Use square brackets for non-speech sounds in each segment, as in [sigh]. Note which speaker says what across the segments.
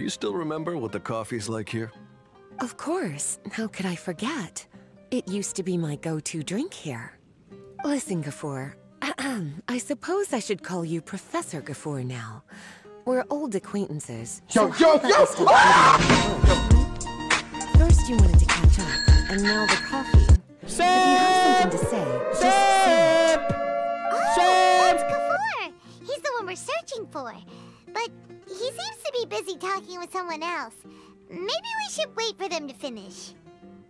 Speaker 1: Do you still remember what the coffee's like here?
Speaker 2: Of course. How could I forget? It used to be my go-to drink here. Listen, Gafur. I suppose I should call you Professor Gafur now. We're old acquaintances.
Speaker 3: Yo,
Speaker 2: so
Speaker 3: yo, yo!
Speaker 2: we start getting First you wanted to catch up, and now the coffee. If you have something to say, just say it.
Speaker 4: Oh, that's Gafur! He's the one we're searching for. But he seems to be busy talking with someone else. Maybe we should wait for them to finish.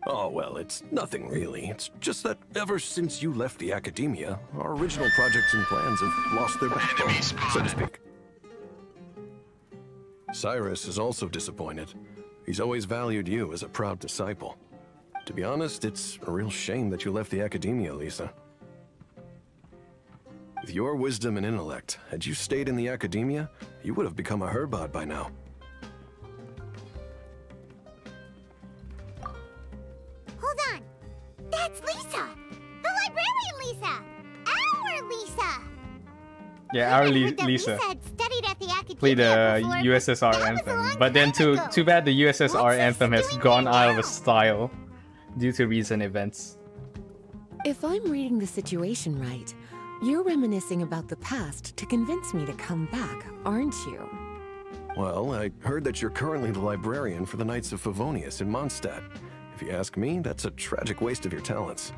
Speaker 1: Oh, well, it's nothing really. It's just that ever since you left the academia, our original projects and plans have lost their backbone, so to speak. Cyrus is also disappointed. He's always valued you as a proud disciple. To be honest, it's a real shame that you left the academia, Lisa. With your wisdom and intellect, had you stayed in the academia, you would have become a Herbad by now.
Speaker 4: Hold on. That's Lisa! The librarian Lisa! Our Lisa!
Speaker 5: Yeah, our Li- Lisa
Speaker 4: Lisa had studied at the academia
Speaker 5: played the
Speaker 4: before?
Speaker 5: USSR
Speaker 4: That
Speaker 5: anthem, but then too
Speaker 4: ago.
Speaker 5: too bad the USSR
Speaker 4: What's
Speaker 5: anthem has gone
Speaker 4: right
Speaker 5: out of style due to recent events.
Speaker 2: If I'm reading the situation right, you're reminiscing about the past to convince me to come back, aren't you?
Speaker 1: Well, I heard that you're currently the librarian for the Knights of Favonius in Mondstadt. If you ask me, that's a tragic waste of your talents.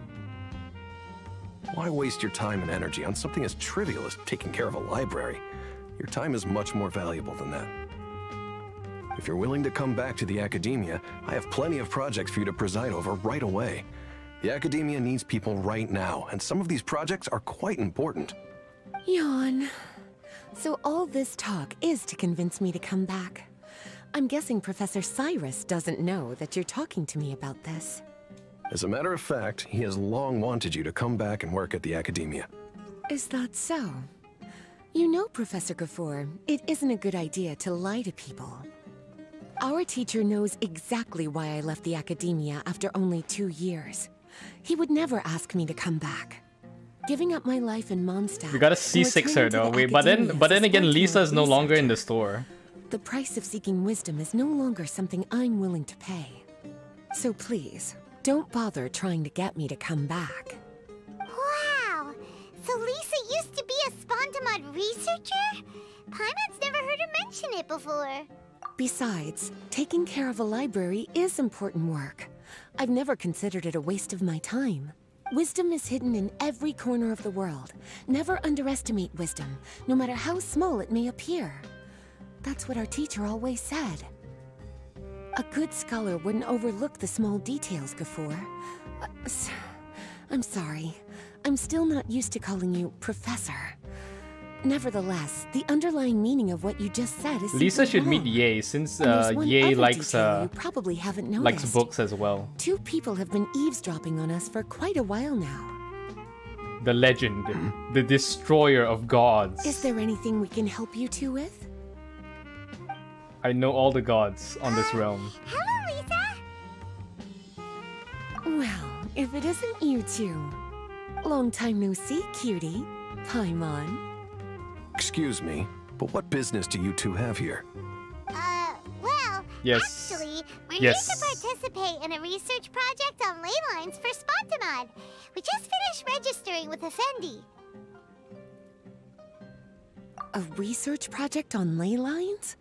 Speaker 1: Why waste your time and energy on something as trivial as taking care of a library? Your time is much more valuable than that. If you're willing to come back to the Academia, I have plenty of projects for you to preside over right away. The Academia needs people right now, and some of these projects are quite important.
Speaker 2: Yawn. So all this talk is to convince me to come back. I'm guessing Professor Cyrus doesn't know that you're talking to me about this.
Speaker 1: As a matter of fact, he has long wanted you to come back and work at the Academia.
Speaker 2: Is that so? You know, Professor Gafur, it isn't a good idea to lie to people. Our teacher knows exactly why I left the academia after only two years. He would never ask me to come back. Giving up my life in Mondstadt.
Speaker 5: We gotta
Speaker 2: and
Speaker 5: C6 her
Speaker 2: returning to
Speaker 5: though.
Speaker 2: the
Speaker 5: Wait, but then but then again,
Speaker 2: full-time
Speaker 5: Lisa is no longer in the store.
Speaker 2: The price of seeking wisdom is no longer something I'm willing to pay. So please, don't bother trying to get me to come back.
Speaker 4: Wow! So Lisa used to be a Spantamad researcher? Paimon's never heard her mention it before.
Speaker 2: Besides, taking care of a library is important work. I've never considered it a waste of my time. Wisdom is hidden in every corner of the world. Never underestimate wisdom, no matter how small it may appear. That's what our teacher always said. A good scholar wouldn't overlook the small details, Gafur. Uh, I'm sorry. I'm still not used to calling you Professor. Nevertheless, the underlying meaning of what you just said is
Speaker 5: Lisa should meet. Yae since uh,
Speaker 2: Yae
Speaker 5: likes uh
Speaker 2: probably haven't noticed.
Speaker 5: likes books as well.
Speaker 2: Two people have been eavesdropping on us for quite a while now.
Speaker 5: The legend, the destroyer of gods.
Speaker 2: Is there anything we can help you two with?
Speaker 5: I know all the gods on this realm.
Speaker 4: Hello, Lisa!
Speaker 2: Well, if it isn't you two. Long time no see, cutie. Paimon.
Speaker 1: Excuse me, but what business do you two have here?
Speaker 4: Uh, well,
Speaker 5: Yes.
Speaker 4: actually, we're
Speaker 5: Yes.
Speaker 4: here to participate in a research project on ley lines for Spantamad. We just finished registering with Effendi.
Speaker 2: A research project on ley lines?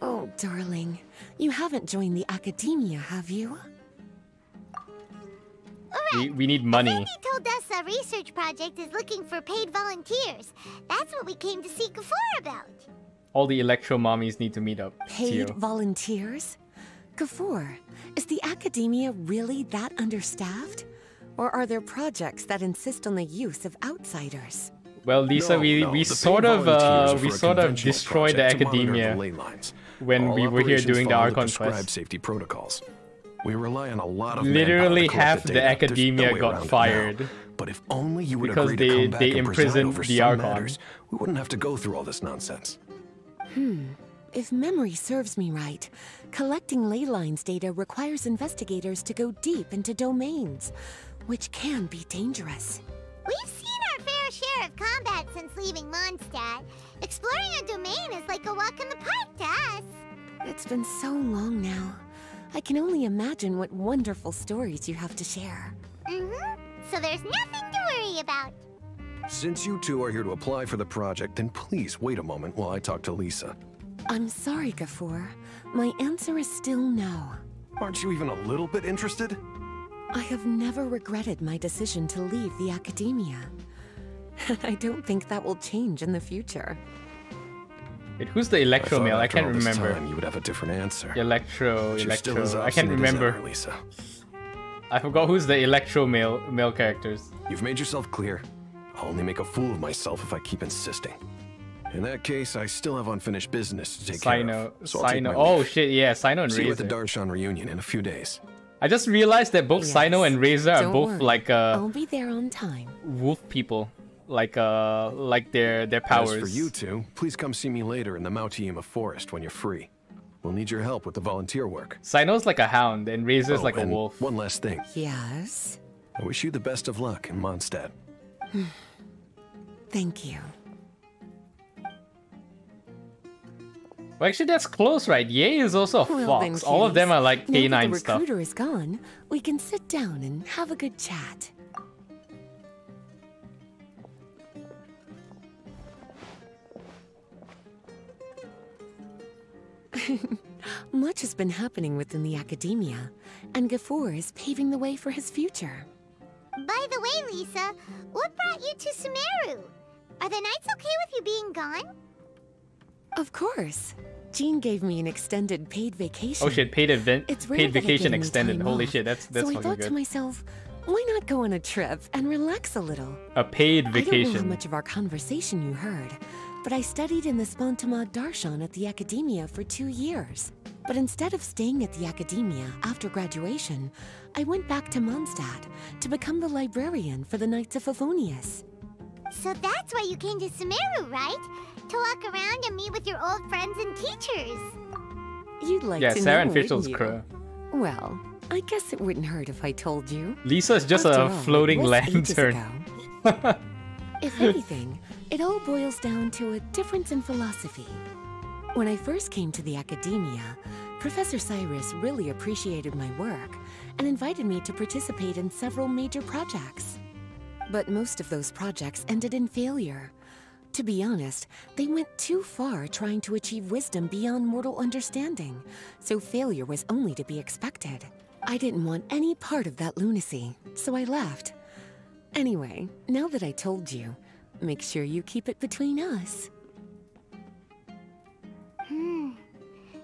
Speaker 2: Oh, darling. You haven't joined the academia, have you?
Speaker 5: We, we need money.
Speaker 4: Effendi told us a research project is looking for paid volunteers. That's what we came to see Gafur about.
Speaker 5: All the electro mommies need to meet up.
Speaker 2: Paid
Speaker 5: Tio.
Speaker 2: volunteers? Gafur, is the academia really that understaffed? Or are there projects that insist on the use of outsiders?
Speaker 5: Well, Lisa,
Speaker 1: No,
Speaker 5: we,
Speaker 1: no,
Speaker 5: we
Speaker 1: the
Speaker 5: sort of uh, we sort of destroyed the
Speaker 1: project to monitor
Speaker 5: academia
Speaker 1: the
Speaker 5: when
Speaker 1: All
Speaker 5: we were here doing the
Speaker 1: follow
Speaker 5: Archon
Speaker 1: prescribed
Speaker 5: quest.
Speaker 1: safety protocols. We rely on a lot of
Speaker 5: Literally
Speaker 1: manpower to collect
Speaker 5: half the
Speaker 1: data. There's
Speaker 5: academia
Speaker 1: no
Speaker 5: got
Speaker 1: around now.
Speaker 5: fired.
Speaker 1: But if only you would
Speaker 5: Because
Speaker 1: agree
Speaker 5: they-
Speaker 1: to come back
Speaker 5: they
Speaker 1: and preside
Speaker 5: imprisoned
Speaker 1: over
Speaker 5: the
Speaker 1: some
Speaker 5: Archon.
Speaker 1: matters, we wouldn't have to go through all this nonsense. Hmm.
Speaker 2: If memory serves me right, collecting ley lines data requires investigators to go deep into domains, which can be dangerous.
Speaker 4: We've seen our fair share of combat since leaving Mondstadt. Exploring a domain is like a walk in the park to us.
Speaker 2: it's been so long now. I can only imagine what wonderful stories you have to share.
Speaker 4: Mm-hmm. So there's nothing to worry about.
Speaker 1: Since you two are here to apply for the project, then please wait a moment while I talk to Lisa.
Speaker 2: I'm sorry, Gafur. My answer is still no.
Speaker 1: Aren't you even a little bit interested?
Speaker 2: I have never regretted my decision to leave the academia. And [laughs] I don't think that will change in the future.
Speaker 5: Wait, who's the electro
Speaker 1: thought
Speaker 5: male? I can't remember.
Speaker 1: time you would have a different answer.
Speaker 5: Electro,
Speaker 1: But you're still as
Speaker 5: electro. I can't remember.
Speaker 1: ever, Lisa.
Speaker 5: I forgot who's the electro male male characters.
Speaker 1: You've made yourself clear. I'll only make a fool of myself if I keep insisting. In that case, I still have unfinished business to take care of. So I'll Cyno.
Speaker 5: Oh
Speaker 1: leave.
Speaker 5: shit, yeah, Cyno and
Speaker 1: See you at the Darshan reunion in a few days.
Speaker 5: I just realized that both
Speaker 2: Cyno
Speaker 5: and Razor are
Speaker 2: Don't
Speaker 5: both
Speaker 2: worry.
Speaker 5: like uh
Speaker 2: I'll be there on time.
Speaker 5: wolf people, like uh like their their powers.
Speaker 1: As for you two, please come see me later in the Mawtiyima forest when you're free. We'll need your help with the volunteer work.
Speaker 5: Cyno's like a hound and Razor's
Speaker 1: Oh,
Speaker 5: like a wolf.
Speaker 1: One last thing.
Speaker 2: Yes?
Speaker 1: I wish you the best of luck in Mondstadt. [sighs]
Speaker 2: Thank you.
Speaker 5: Well, actually, that's close, right? Yae is also a
Speaker 2: Well then,
Speaker 5: fox. All of them are like
Speaker 2: now that
Speaker 5: canine
Speaker 2: the
Speaker 5: stuff.
Speaker 2: recruiter is gone, we can sit down and have a good chat. [laughs] Much has been happening within the academia, and Gafur is paving the way for his future.
Speaker 4: By the way, Lisa, what brought you to Sumeru? Are the Knights okay with you being gone?
Speaker 2: Of course. Jean gave me an extended paid vacation.
Speaker 5: Oh shit, paid event,
Speaker 2: It's
Speaker 5: paid
Speaker 2: that I get
Speaker 5: vacation extended. Holy
Speaker 2: off,
Speaker 5: shit, that's that's
Speaker 2: so I
Speaker 5: fucking
Speaker 2: thought to
Speaker 5: good.
Speaker 2: myself, why not go on a trip and relax a little?
Speaker 5: A paid vacation.
Speaker 2: I don't know how much of our conversation you heard, but I studied in the Spantamad Darshan at the Academia for two years. But instead of staying at the Academia after graduation, I went back to Mondstadt to become the librarian for the Knights of Favonius.
Speaker 4: So that's why you came to Sumeru, right? To walk around and meet with your old friends and teachers.
Speaker 2: You'd like
Speaker 5: yeah,
Speaker 2: to
Speaker 5: Sarah
Speaker 2: know,
Speaker 5: and Fischl's
Speaker 2: you?
Speaker 5: crew.
Speaker 2: Well, I guess it wouldn't hurt if I told you.
Speaker 5: Lisa's just
Speaker 2: After
Speaker 5: a
Speaker 2: all,
Speaker 5: floating lantern. [laughs]
Speaker 2: if anything, it all boils down to a difference in philosophy. When I first came to the academia, Professor Cyrus really appreciated my work and invited me to participate in several major projects. But most of those projects ended in failure. To be honest, they went too far trying to achieve wisdom beyond mortal understanding, so failure was only to be expected. I didn't want any part of that lunacy, so I left. Anyway, now that I told you, make sure you keep it between us. Hmm.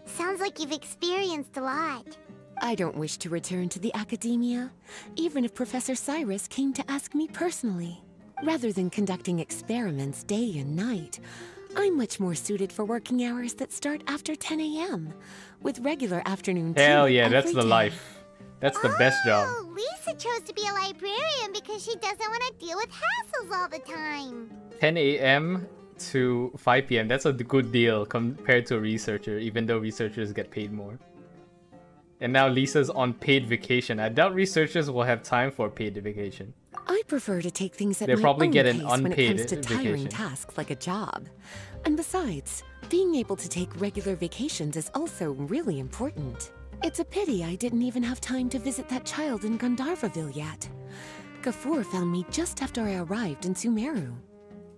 Speaker 4: Sounds like you've experienced a lot.
Speaker 2: I don't wish to return to the academia, even if Professor Cyrus came to ask me personally. Rather than conducting experiments day and night, I'm much more suited for working hours that start after 10 a.m., with regular afternoon tea
Speaker 5: Hell yeah, that's the
Speaker 2: day.
Speaker 5: life. That's the best job.
Speaker 4: Oh, Lisa chose to be a librarian because she doesn't want to deal with hassles all the time.
Speaker 5: 10 a.m. to 5 p.m. That's a good deal compared to a researcher, even though researchers get paid more. And now Lisa's on paid vacation. I doubt researchers will have time for paid vacation.
Speaker 2: I prefer to take things at
Speaker 5: They'll
Speaker 2: my
Speaker 5: probably
Speaker 2: own
Speaker 5: get an
Speaker 2: pace when it comes to tiring
Speaker 5: vacation.
Speaker 2: tasks like a job. And besides, being able to take regular vacations is also really important. It's a pity I didn't even have time to visit that child in Gandharva Ville yet. Gafur found me just after I arrived in Sumeru.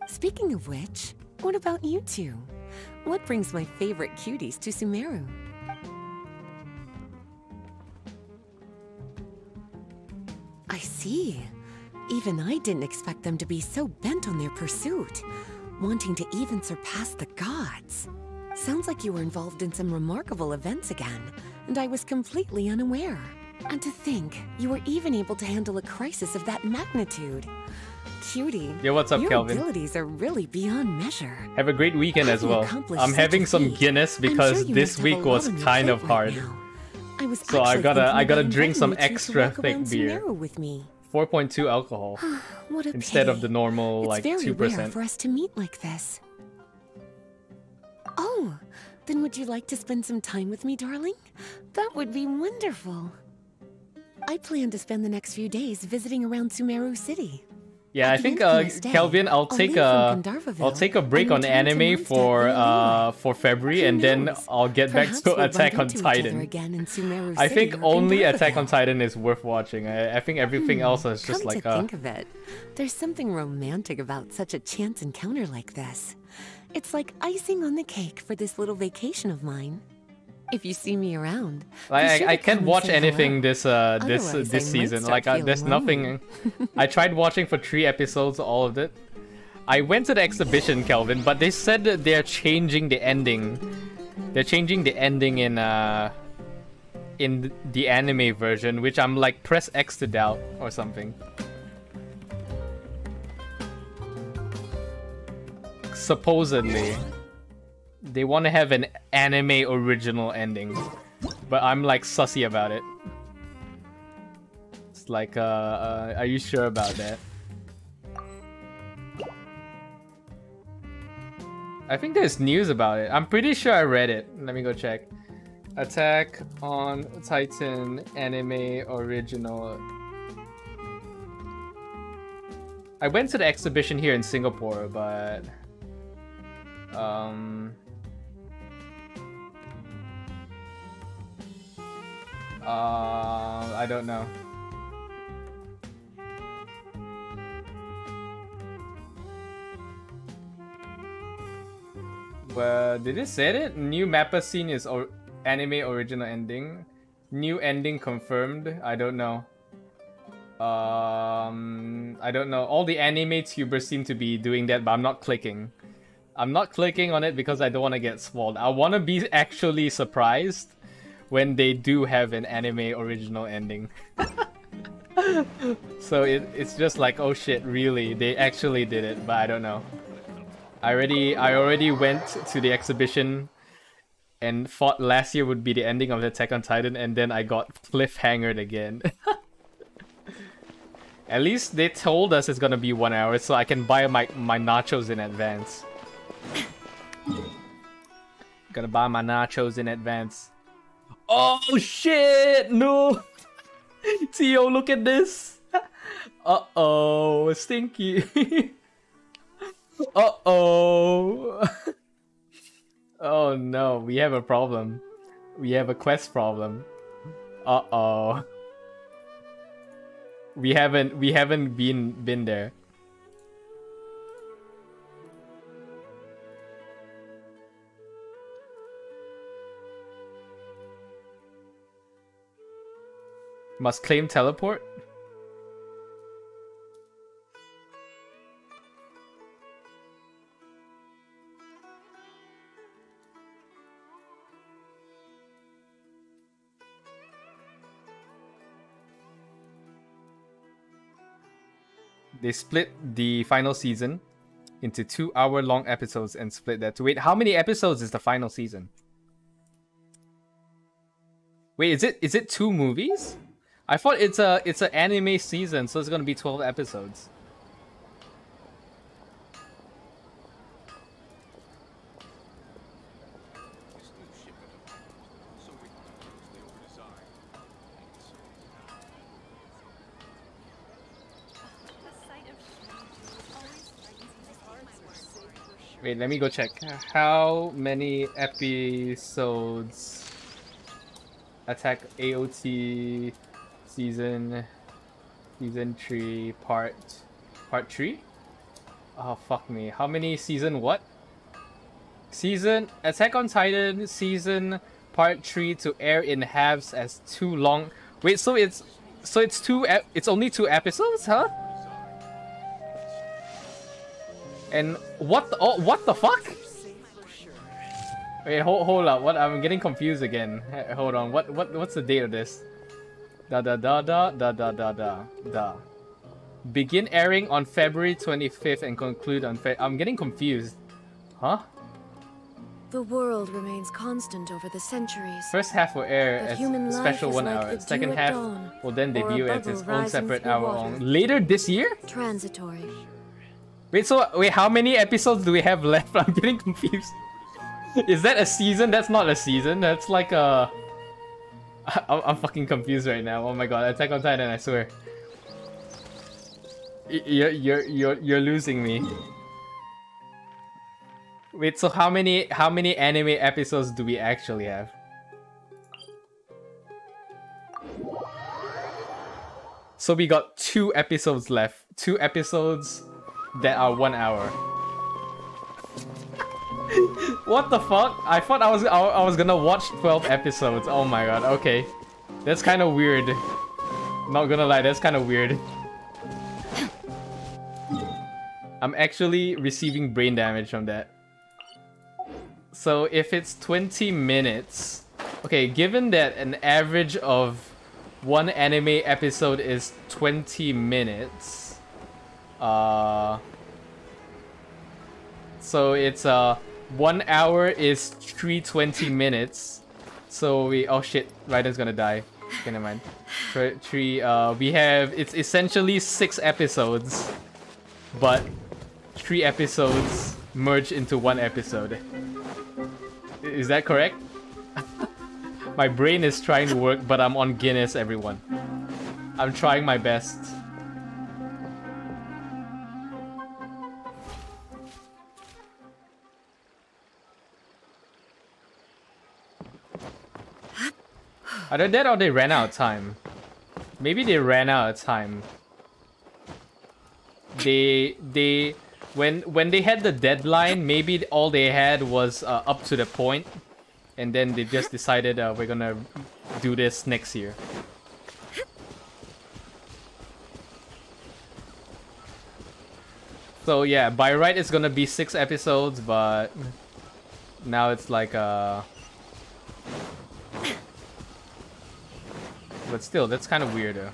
Speaker 2: Speaking of which, what about you two? What brings my favorite cuties to Sumeru? I see. Even I didn't expect them to be so bent on their pursuit, wanting to even surpass the gods. Sounds like you were involved in some remarkable events again, and I was completely unaware. And to think, you were even able to handle a crisis of that magnitude. Cutie,
Speaker 5: Yo, what's up,
Speaker 2: your
Speaker 5: Kelvin?
Speaker 2: abilities are really beyond measure.
Speaker 5: Have a great weekend as well. I'm having some Guinness
Speaker 2: I'm sure
Speaker 5: because this
Speaker 2: must have a
Speaker 5: week was kind of hard.
Speaker 2: now. I was
Speaker 5: So I gotta- I gotta drink some
Speaker 2: inviting you two to
Speaker 5: extra thick beer.
Speaker 2: With me.
Speaker 5: 4.2 alcohol [sighs] instead of the normal
Speaker 2: It's
Speaker 5: like 2%.
Speaker 2: It's very rare for us to meet like this. Then would you like to spend some time with me, darling? That would be wonderful. I plan to spend the next few days visiting around Sumeru City.
Speaker 5: Yeah, I,
Speaker 2: I
Speaker 5: think uh. Kelvin, I'll
Speaker 2: I'll
Speaker 5: take a I'll take a break on anime for uh for February, and then? I'll get back to Attack on
Speaker 2: into each other
Speaker 5: Titan.
Speaker 2: again in Sumeru
Speaker 5: I think only Attack on Titan is worth watching. I, I think everything else is just
Speaker 2: Come
Speaker 5: like
Speaker 2: to
Speaker 5: uh,
Speaker 2: think of it, there's something romantic about such a chance encounter like this. It's like icing on the cake for this little vacation of mine. If you see me around,
Speaker 5: Like, I, I can't watch anything
Speaker 2: hello.
Speaker 5: this uh this uh,
Speaker 2: Otherwise,
Speaker 5: this
Speaker 2: I
Speaker 5: season. Like uh, there's
Speaker 2: feeling
Speaker 5: nothing. [laughs] I tried watching for three episodes, all of it. I went to the exhibition, Kelvin, but they said that they're changing the ending. They're changing the ending in uh in the anime version, which I'm like press X to doubt or something. Supposedly, they want to have an anime original ending, but I'm like sussy about it. It's like, uh, uh are you sure about that? I think there's news about it. I'm pretty sure I read it. Let me go check. Attack on Titan anime original. I went to the exhibition here in Singapore, but um uh I don't know. Well, did it say it? New Mappa scene is or anime original ending. New ending confirmed. I don't know. Um, I don't know. All the anime tubers seem to be doing that, but I'm not clicking. I'm not clicking on it because I don't want to get spoiled. I want to be actually surprised when they do have an anime original ending. [laughs] so it, it's just like, oh shit, really? They actually did it, but I don't know. I already I already went to the exhibition and thought last year would be the ending of Attack on Titan and then I got cliffhangered again. [laughs] At least they told us it's gonna be one hour so I can buy my, my nachos in advance. Gonna buy my nachos in advance. Oh shit! No! [laughs] Tio, look at this! [laughs] Uh oh, stinky. [laughs] Uh oh. oh no, we have a problem. We have a quest problem. Uh oh. We haven't we haven't been been there. Must claim teleport? They split the final season into two hour long episodes and split that to wait. How many episodes is the final season? Wait, is it is it two movies? I thought it's a it's an anime season, so it's gonna be twelve episodes. Wait, let me go check. How many episodes Attack AOT season season 3 part part 3? Oh fuck me. How many season what? Season Attack on Titan season part 3 to air in halves as too long Wait, so it's so it's two it's only two episodes, huh? And what the, oh, what the fuck? Wait, hold, hold up. What? I'm getting confused again. Hold on. What what what's the date of this? Da da da da da da da da da. Begin airing on February 25th and conclude on Fe- I'm getting confused. Huh?
Speaker 3: The world remains constant over the centuries.
Speaker 5: First half will air as
Speaker 3: life
Speaker 5: special one
Speaker 3: like
Speaker 5: hour. Second half
Speaker 3: dawn,
Speaker 5: will then debut as
Speaker 3: bubble
Speaker 5: its own separate hour long. Later this year?
Speaker 3: Transitory.
Speaker 5: Wait, so wait, how many episodes do we have left? [laughs] I'm getting confused. Is that a season? That's not a season. That's like a. [laughs] I'm, I'm fucking confused right now. Oh my god, Attack on Titan, I swear. You're you're you're you're losing me. Wait, so how many how many anime episodes do we actually have? So we got two episodes left. Two episodes that are one hour. What the fuck? I thought I was I, I was gonna watch 12 episodes. Oh my god, okay. That's kind of weird. Not gonna lie, that's kind of weird. I'm actually receiving brain damage from that. So if it's 20 minutes... Okay, given that an average of one anime episode is 20 minutes... Uh... So it's uh... One hour is 320 minutes. So we... Oh shit, Raiden's gonna die. Okay, never mind. Three, uh... We have... It's essentially six episodes. But... Three episodes merge into one episode. Is that correct? [laughs] my brain is trying to work, but I'm on Guinness, everyone. I'm trying my best. Either that or they ran out of time. Maybe they ran out of time. They they when when they had the deadline, maybe all they had was uh, up to the point, and then they just decided uh, we're gonna do this next year. So yeah, by right it's gonna be six episodes, but now it's like uh. But still, that's kind of weird though.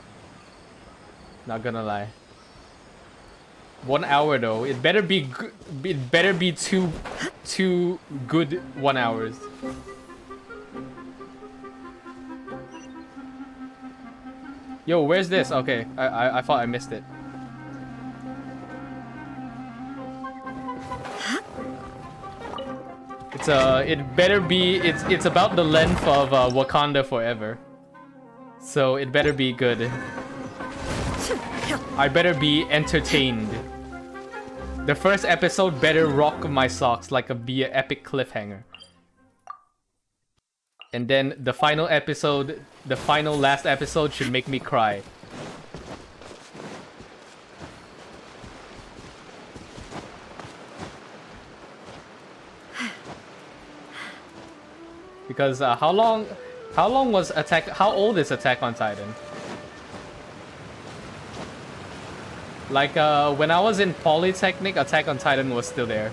Speaker 5: Not gonna lie. One hour though. It better be it better be two two good one hours. Yo, where's this? Okay, I, I I thought I missed it. It's uh, it better be. It's it's about the length of uh, Wakanda Forever, so it better be good. I better be entertained. The first episode better rock my socks like a be an epic cliffhanger. And then the final episode, the final last episode should make me cry. Because uh, how long, how long was Attack, how old is Attack on Titan? Like, uh, when I was in Polytechnic, Attack on Titan was still there.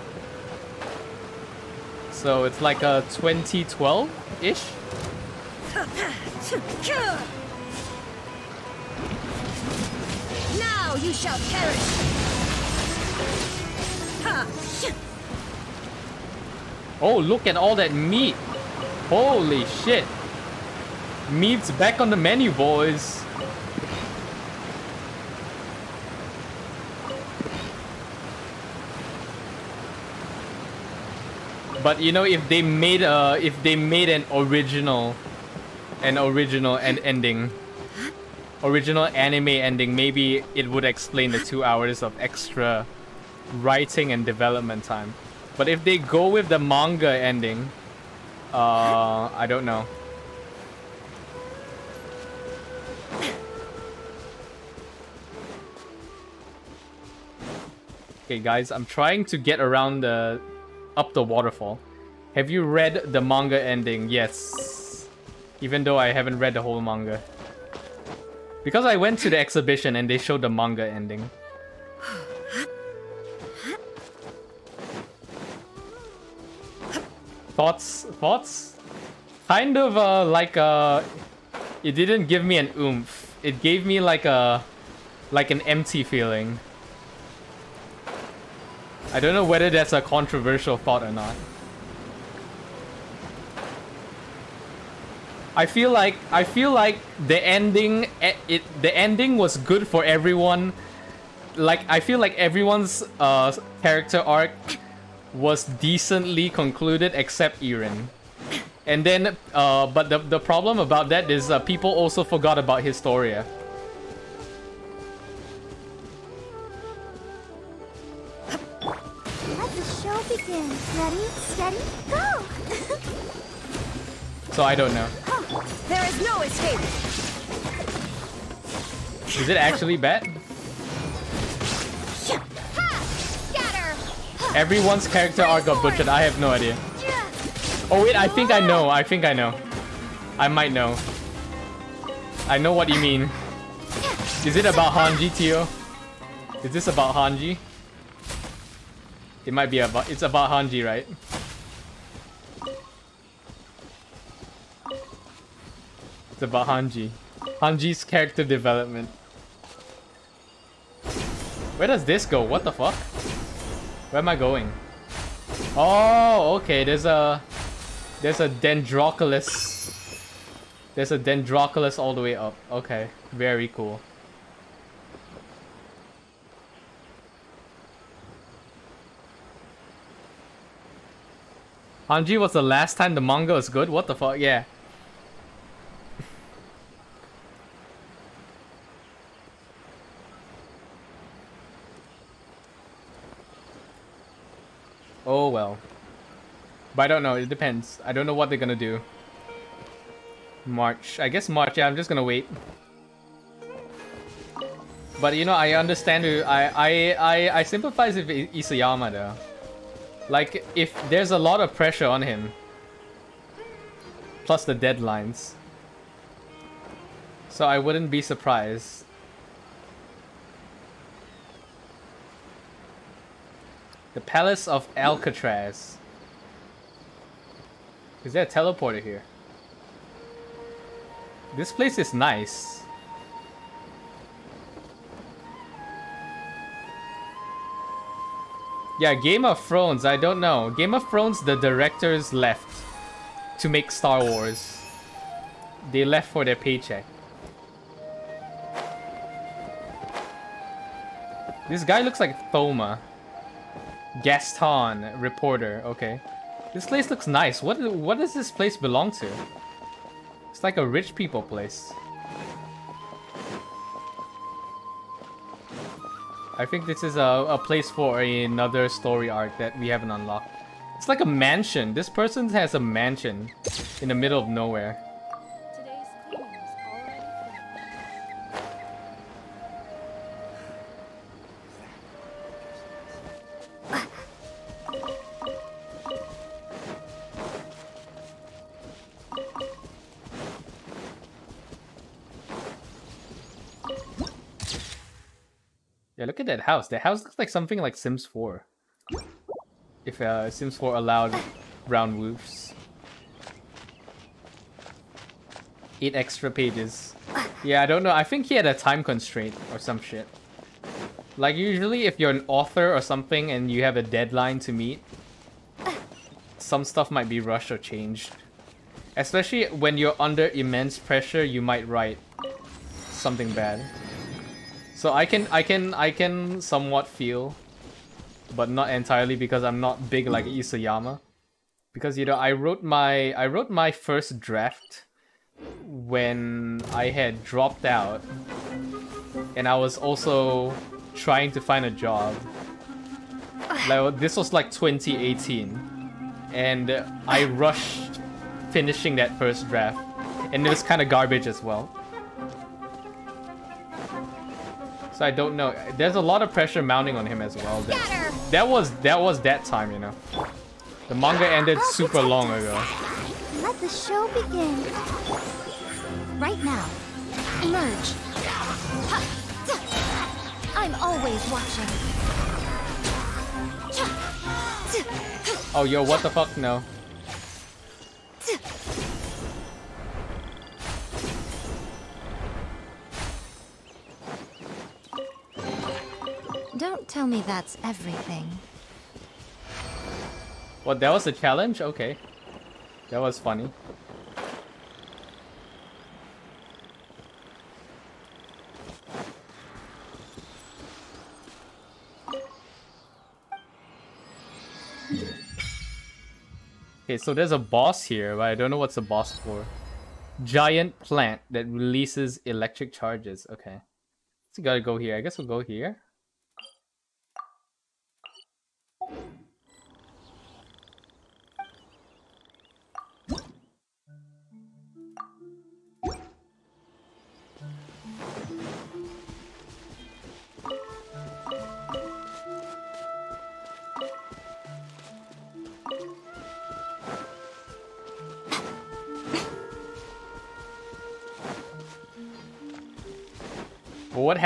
Speaker 5: So it's like a 2012-ish?
Speaker 6: Now you shall perish!
Speaker 5: Oh, look at all that meat! Holy shit! Meat's back on the menu, boys! But you know, if they made a, if they made an original, an original and ending, original anime ending, maybe it would explain the two hours of extra writing and development time. But if they go with the manga ending, uh, I don't know. Okay, guys, I'm trying to get around the up the waterfall. Have you read the manga ending? Yes. Even though I haven't read the whole manga. Because I went to the exhibition and they showed the manga ending. Thoughts? Thoughts? Kind of uh, like uh, it didn't give me an oomph. It gave me like a, like an empty feeling. I don't know whether that's a controversial thought or not. I feel like I feel like the ending eh, it the ending was good for everyone. Like I feel like everyone's uh, character arc was decently concluded except Eren. And then, uh, but the, the problem about that is uh, people also forgot about Historia. Let the show begin.
Speaker 4: Ready, steady, go!
Speaker 5: so I don't know.
Speaker 3: There is no escape.
Speaker 5: Is it actually bad? Everyone's character arc got butchered. I have no idea. Oh wait, I think I know. I think I know. I might know. I know what you mean. Is it about Hanji, Tio? Is this about Hanji? It might be about. It's about Hanji, right? It's about Hanji. Hanji's character development. Where does this go? What the fuck? Where am I going? Oh, okay. There's a there's a Dendroculus. There's a Dendroculus all the way up. Okay, very cool. Hanji was the last time the manga was good? What the fuck? Yeah. oh well. But I don't know, it depends. I don't know what they're gonna do. March. I guess March, yeah, I'm just gonna wait. But you know, I understand I I I, I sympathize with Isayama though. Like if there's a lot of pressure on him. Plus the deadlines. So I wouldn't be surprised. The Palace of Alcatraz. Is there a teleporter here? This place is nice. Yeah, Game of Thrones, I don't know. Game of Thrones, the directors left to make Star Wars. They left for their paycheck. This guy looks like Thoma. Gaston, reporter, okay. This place looks nice. What what does this place belong to? It's like a rich people place. I think this is a, a place for another story arc that we haven't unlocked. It's like a mansion. This person has a mansion in the middle of nowhere. House. That house looks like something like Sims 4. If uh, Sims 4 allowed round roofs. Eight extra pages. Yeah, I don't know. I think he had a time constraint or some shit. Like usually if you're an author or something and you have a deadline to meet, some stuff might be rushed or changed. Especially when you're under immense pressure, you might write something bad. So I can I can I can somewhat feel, but not entirely because I'm not big like Isayama. Because you know I wrote my I wrote my first draft when I had dropped out, and I was also trying to find a job. Like this was like 2018, and I rushed finishing that first draft, and it was kind of garbage as well. So I don't know. There's a lot of pressure mounting on him as well. That, that was that was that time, you know. The manga ended super long ago.
Speaker 4: Let the show begin.
Speaker 3: Right now. Emerge. I'm always watching.
Speaker 5: Oh, yo, what the fuck? No.
Speaker 3: Don't tell me that's everything.
Speaker 5: What, that was a challenge? Okay. That was funny. Okay, so there's a boss here, but I don't know what's the boss for. Giant plant that releases electric charges. Okay. So gotta go here. I guess we'll go here.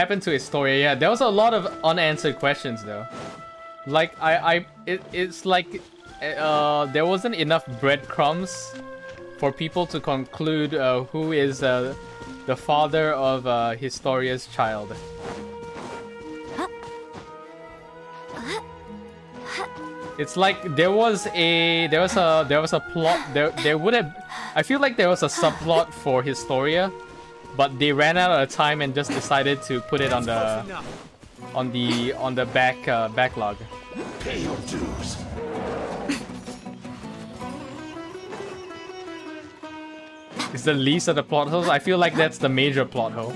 Speaker 5: Happened to Historia? Yeah, there was a lot of unanswered questions though. Like I, I, it, it's like, uh, there wasn't enough breadcrumbs for people to conclude uh, who is uh, the father of uh, Historia's child. It's like there was a there was a there was a plot there there would have I feel like there was a subplot for Historia, but they ran out of time and just decided to put it on the on the on the back uh, backlog. Pay your dues. It's the least of the plot holes. I feel like that's the major plot hole.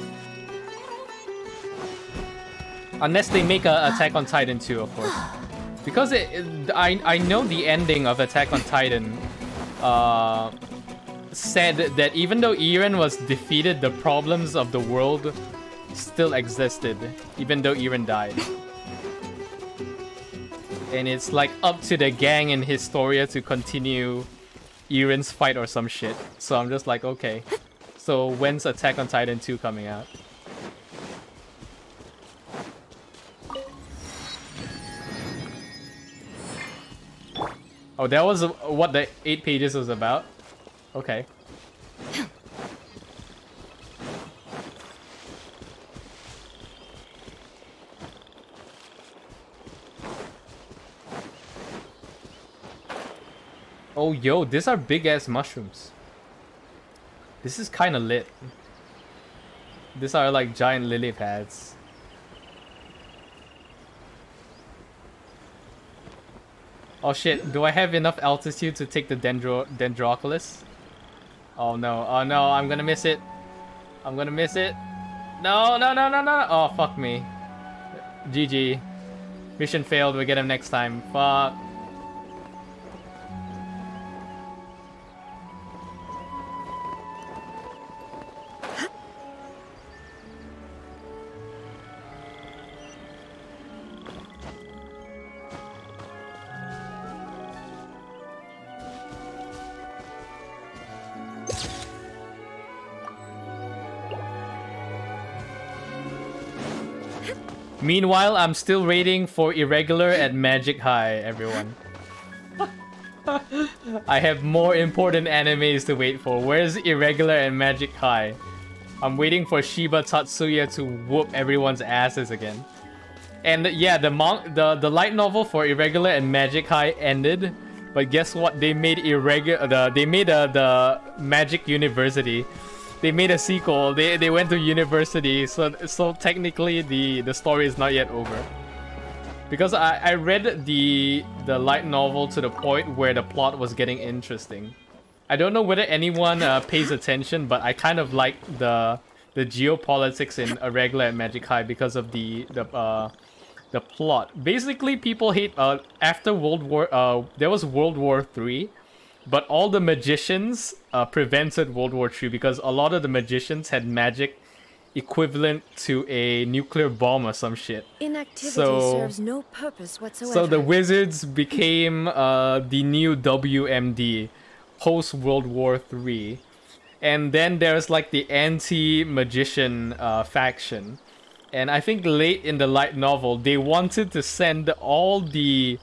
Speaker 5: Unless they make a Attack on Titan 2, of course. Because it, it, I, I know the ending of Attack on Titan uh, said that even though Eren was defeated, the problems of the world still existed, even though Eren died. And it's like up to the gang in Historia to continue Eren's fight or some shit. So I'm just like, okay. So when's Attack on Titan 2 coming out? Oh, that was what the eight pages was about? Okay. Oh, yo, these are big-ass mushrooms. This is kind of lit. These are like giant lily pads. Oh shit, do I have enough altitude to take the Dendro Dendroculus? Oh no, oh no, I'm gonna miss it. I'm gonna miss it. No, no, no, no, no. Oh, fuck me. GG. Mission failed, we get him next time. Fuck. Meanwhile, I'm still waiting for Irregular at Magic High, everyone. I have more important animes to wait for. Where's Irregular and Magic High? I'm waiting for Shiba Tatsuya to whoop everyone's asses again. And yeah, the the the light novel for Irregular and Magic High ended, but guess what? They made irregular the they made uh, the Magic University they made a sequel. They they went to university, so so technically the the story is not yet over. Because I I read the the light novel to the point where the plot was getting interesting. I don't know whether anyone uh, pays attention, but I kind of like the the geopolitics in Irregular and Magic High because of the the uh the plot. Basically, people hate uh after World War uh there was World War Three but all the magicians uh, prevented World War II because a lot of the magicians had magic equivalent to a nuclear bomb or some shit.
Speaker 3: Inactivity so, serves no purpose whatsoever.
Speaker 5: So the wizards became uh, the new WMD post World War III. And then there's like the anti-magician uh, faction. And I think late in the light novel, they wanted to send all the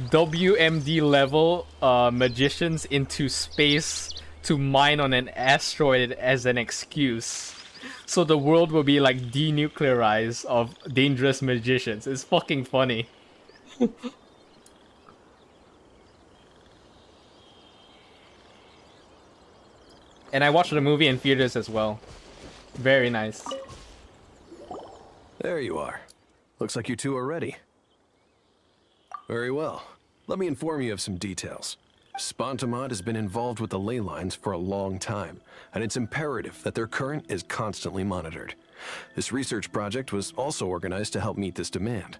Speaker 5: WMD level uh, magicians into space to mine on an asteroid as an excuse. So the world will be like denuclearized of dangerous magicians. It's fucking funny. [laughs] and I watched the movie in theaters as well. Very nice.
Speaker 1: There you are. Looks like you two are ready. Very well. Let me inform you of some details. Spantamad has been involved with the ley lines for a long time, and it's imperative that their current is constantly monitored. This research project was also organized to help meet this demand.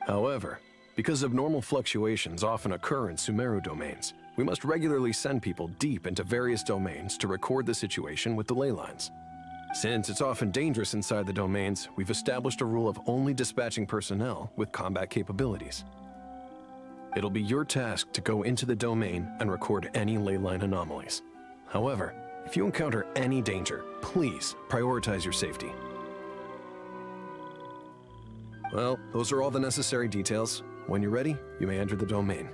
Speaker 1: However, because abnormal fluctuations often occur in Sumeru domains, we must regularly send people deep into various domains to record the situation with the ley lines. Since it's often dangerous inside the domains, we've established a rule of only dispatching personnel with combat capabilities. It'll be your task to go into the domain and record any leyline anomalies. However, if you encounter any danger, please prioritize your safety. Well, those are all the necessary details. When you're ready, you may enter the domain.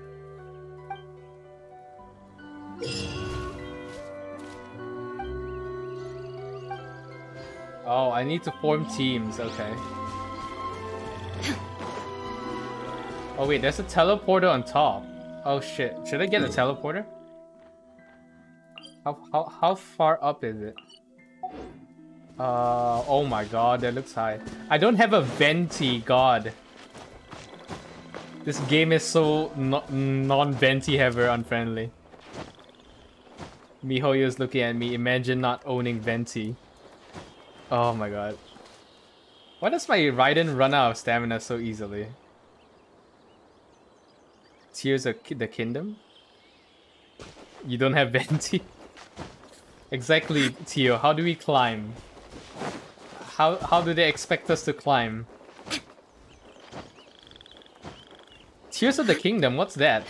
Speaker 5: Oh, I need to form teams. Okay. [laughs] Oh wait, there's a teleporter on top. Oh shit. Should I get a teleporter? How how how far up is it? Uh oh my god, that looks high. I don't have a Venti, god. This game is so non-venti ever unfriendly. MiHoYo is looking at me. Imagine not owning Venti. Oh my god. Why does my Raiden run out of stamina so easily? Tears of the Kingdom? You don't have [laughs] Venti? exactly, Tio. How do we climb? How, how do they expect us to climb? Tears of the Kingdom, what's that?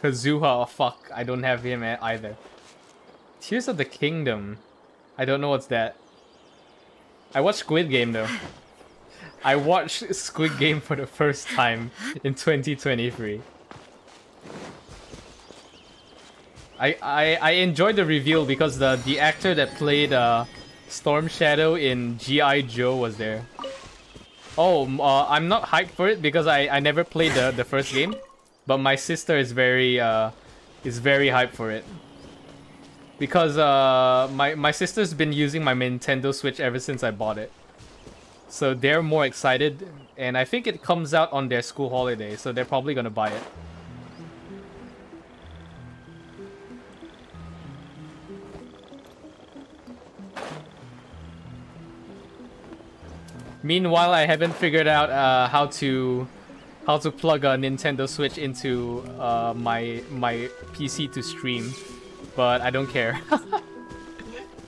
Speaker 5: Kazuha, oh fuck, I don't have him either. Tears of the Kingdom. I don't know what's that. I watched Squid Game though. I watched Squid Game for the first time in 2023. I, I, I enjoyed the reveal because the, the actor that played uh, Storm Shadow in G.I. Joe was there. Oh, uh, I'm not hyped for it because I, I never played the, the first game. But my sister is very uh, is very hyped for it because uh, my my sister's been using my Nintendo Switch ever since I bought it. So they're more excited, and I think it comes out on their school holiday, so they're probably gonna buy it. Meanwhile, I haven't figured out uh, how to how to plug a Nintendo Switch into uh, my my PC to stream but I don't care. [laughs]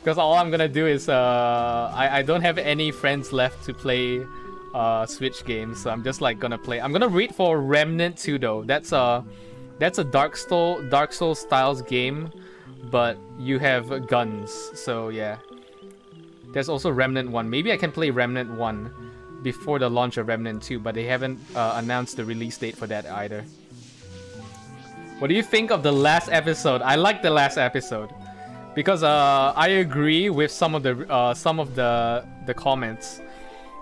Speaker 5: Because all I'm gonna do is, uh, I, I don't have any friends left to play uh, Switch games, so I'm just like gonna play. I'm gonna read for Remnant 2 though. That's a, that's a Dark Soul, Dark Souls styles game, but you have guns, so yeah. There's also Remnant 1. Maybe I can play Remnant 1 before the launch of Remnant 2, but they haven't uh, announced the release date for that either. What do you think of the last episode? I like the last episode because uh, I agree with some of the uh, some of the the comments.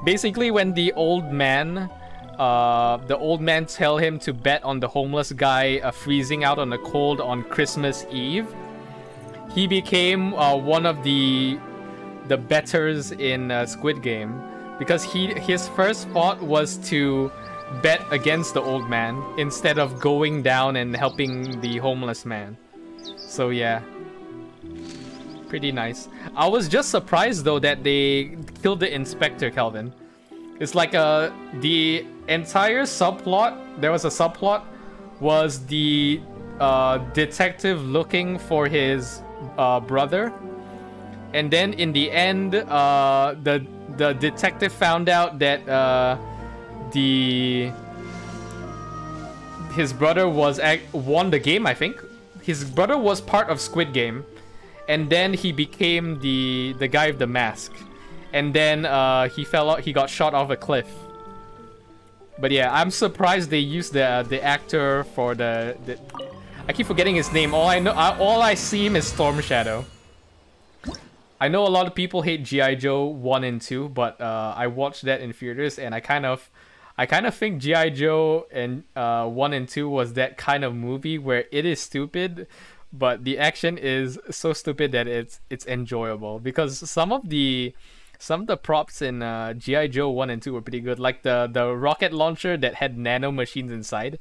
Speaker 5: Basically, when the old man, uh, the old man tell him to bet on the homeless guy uh, freezing out on the cold on Christmas Eve, he became uh, one of the the betters in uh, Squid Game because he his first thought was to bet against the old man instead of going down and helping the homeless man. So yeah. Pretty nice. I was just surprised though that they killed the inspector, Calvin. It's like uh the entire subplot, there was a subplot, was the uh, detective looking for his uh, brother. And then in the end, uh, the the detective found out that uh, the his brother was won the game, I think. His brother was part of Squid Game, and then he became the the guy with the mask, and then uh, he fell out. He got shot off a cliff. But yeah, I'm surprised they used the the actor for the, the I keep forgetting his name. All I know, all I see him is Storm Shadow. I know a lot of people hate G.I. Joe 1 and 2, but uh, I watched that in theaters and I kind of I kind of think G.I. Joe and uh, 1 and 2 was that kind of movie where it is stupid, but the action is so stupid that it's it's enjoyable because some of the some of the props in uh, GI Joe one and two were pretty good, like the the rocket launcher that had nano machines inside,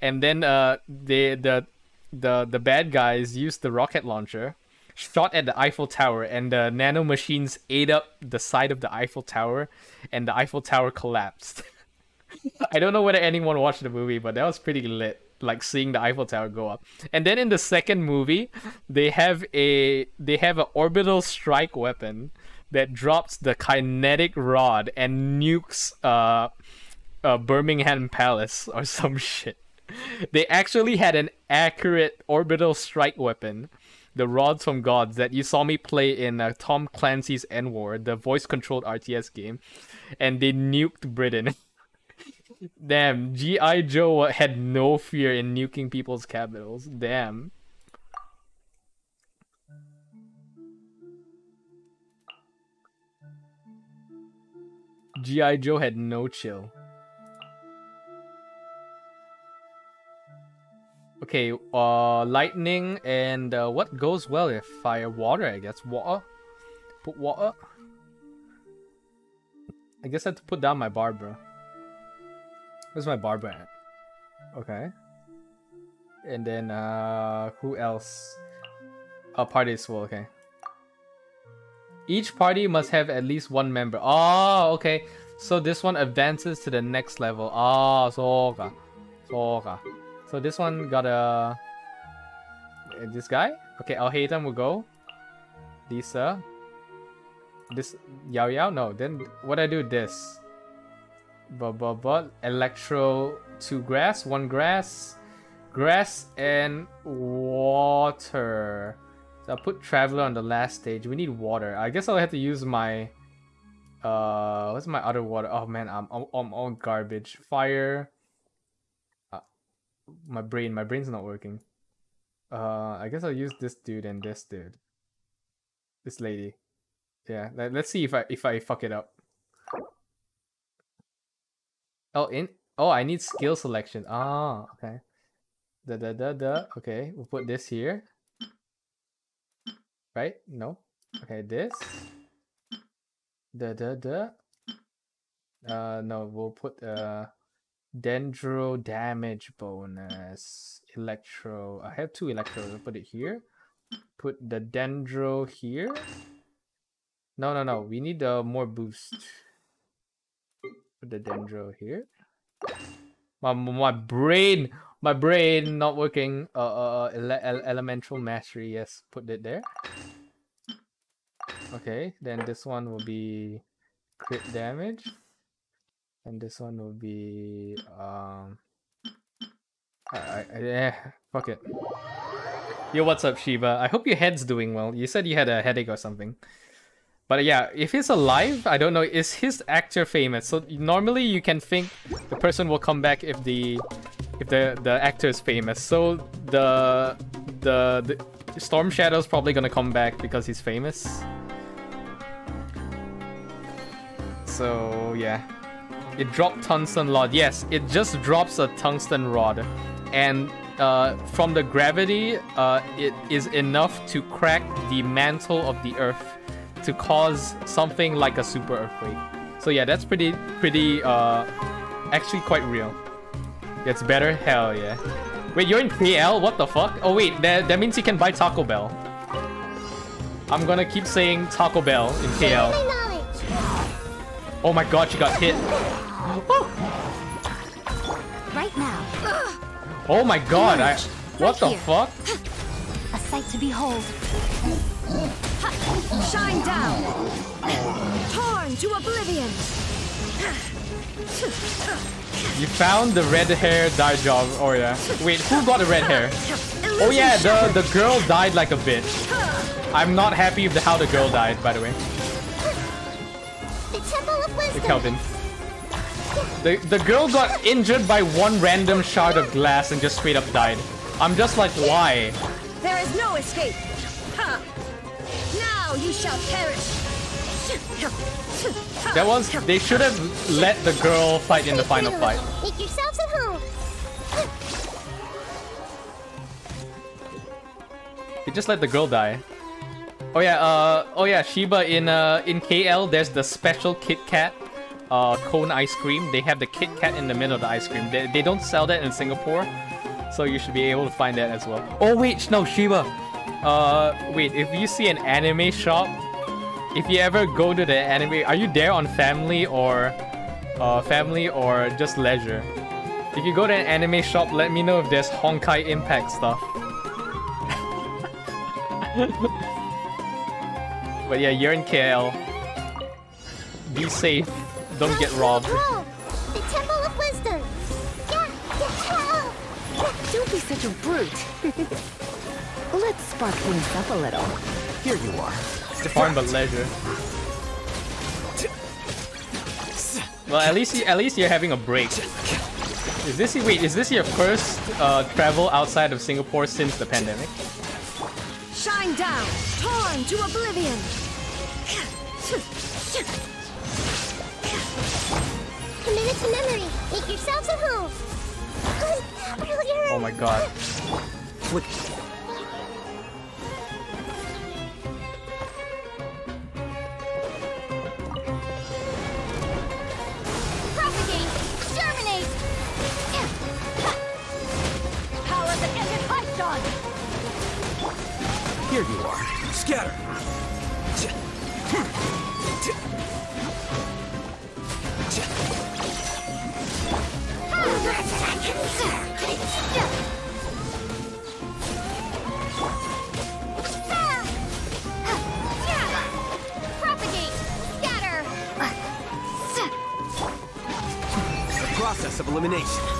Speaker 5: and then uh, they the the the bad guys used the rocket launcher, shot at the Eiffel Tower, and the nano machines ate up the side of the Eiffel Tower, and the Eiffel Tower collapsed. [laughs] I don't know whether anyone watched the movie, but that was pretty lit. Like seeing the Eiffel Tower go up. And then in the second movie, they have a they have an orbital strike weapon that drops the kinetic rod and nukes uh, uh Birmingham Palace or [laughs] some shit. They actually had an accurate orbital strike weapon the rods from gods that you saw me play in uh, Tom Clancy's N EndWar, the voice-controlled RTS game, and they nuked Britain. [laughs] Damn, G.I. Joe had no fear in nuking people's capitals. Damn. G.I. Joe had no chill. Okay, uh, lightning and uh, what goes well if fire? Water, I guess. Water? Put water? I guess I have to put down my Barbara. Where's my Barbara at? Okay. And then, uh, who else? A party is full, okay. Each party must have at least one member. Oh, okay. So this one advances to the next level. Ah, so okay. So this one got a... This guy? Okay, Alhaitham will go. Lisa. This... Yao Yao? No, then what I do this? But, but, but, Electro, two grass, one grass, grass and water. So I'll put Traveler on the last stage. We need water. I guess I'll have to use my... Uh, what's my other water? Oh man, I'm, I'm, I'm on garbage. Fire. Uh, my brain, my brain's not working. Uh, I guess I'll use this dude and this dude. This lady. Yeah, let, let's see if I if I fuck it up. Oh, in oh, I need skill selection. Ah, okay. Da da da da. Okay, we'll put this here. Right? No. Okay, this. Da da da. Uh, no, we'll put uh, dendro damage bonus, electro. I have two electro. I'll put it here. Put the dendro here. No, no, no. We need uh, more boost. Put the dendro here. My my brain, my brain not working. Uh, uh, uh ele ele elemental mastery. Yes, put it there. Okay, then this one will be crit damage, and this one will be um. I, I, yeah, fuck it. Yo, what's up, Shiba? I hope your head's doing well. You said you had a headache or something. But yeah, if he's alive, I don't know, is his actor famous? So normally you can think the person will come back if the if the the actor is famous. So the the, the Storm Shadow's probably gonna come back because he's famous. So yeah. It dropped tungsten rod. Yes, it just drops a tungsten rod. And uh, from the gravity, uh, it is enough to crack the mantle of the earth to cause something like a super earthquake. So yeah, that's pretty, pretty, uh, actually quite real. Gets better? Hell yeah. Wait, you're in KL? What the fuck? Oh wait, that, that means you can buy Taco Bell. I'm gonna keep saying Taco Bell in KL. Oh my god, she got hit.
Speaker 6: Right now.
Speaker 5: Oh my god, I... What the
Speaker 6: here.
Speaker 5: fuck?
Speaker 6: A sight to behold.
Speaker 3: Shine down! Torn to oblivion!
Speaker 5: You found the red hair dye job. Oh yeah. Wait, who got the red hair? Oh yeah, the, the girl died like a bitch. I'm not happy with how the girl died, by the way.
Speaker 4: The Temple of
Speaker 5: Hey,
Speaker 4: Wisdom.
Speaker 5: Kelvin. The, the girl got injured by one random shard of glass and just straight up died. I'm just like, why?
Speaker 3: There is no escape! Ha! Now you shall perish!
Speaker 5: That was, they should have let the girl fight in the final fight.
Speaker 4: Make yourselves at home.
Speaker 5: They just let the girl die. Oh yeah, uh, oh yeah, Shiba in uh in KL, there's the special Kit Kat, uh, cone ice cream. They have the Kit Kat in the middle of the ice cream. They, they don't sell that in Singapore, so you should be able to find that as well. Oh wait, no, Shiba. Uh, wait, if you see an anime shop, if you ever go to the anime, are you there on family or, uh, family or just leisure? If you go to an anime shop, let me know if there's Honkai Impact stuff. [laughs] But yeah, you're in KL. Be safe. Don't get robbed.
Speaker 4: The Temple of Wisdom. Yeah, yeah,
Speaker 2: Don't be such a brute. [laughs] Let's spark things up a little.
Speaker 1: Here you are.
Speaker 5: Fun but leisure. Well, at least you, at least you're having a break. Is this wait? Is this your first uh, travel outside of Singapore since the pandemic?
Speaker 3: Shine down! Torn to oblivion!
Speaker 4: Commit it to memory. Make yourselves at home.
Speaker 5: Oh my god.
Speaker 1: Flick.
Speaker 3: Ended
Speaker 1: Here you are. Scatter.
Speaker 4: Propagate. Scatter.
Speaker 1: Process of elimination.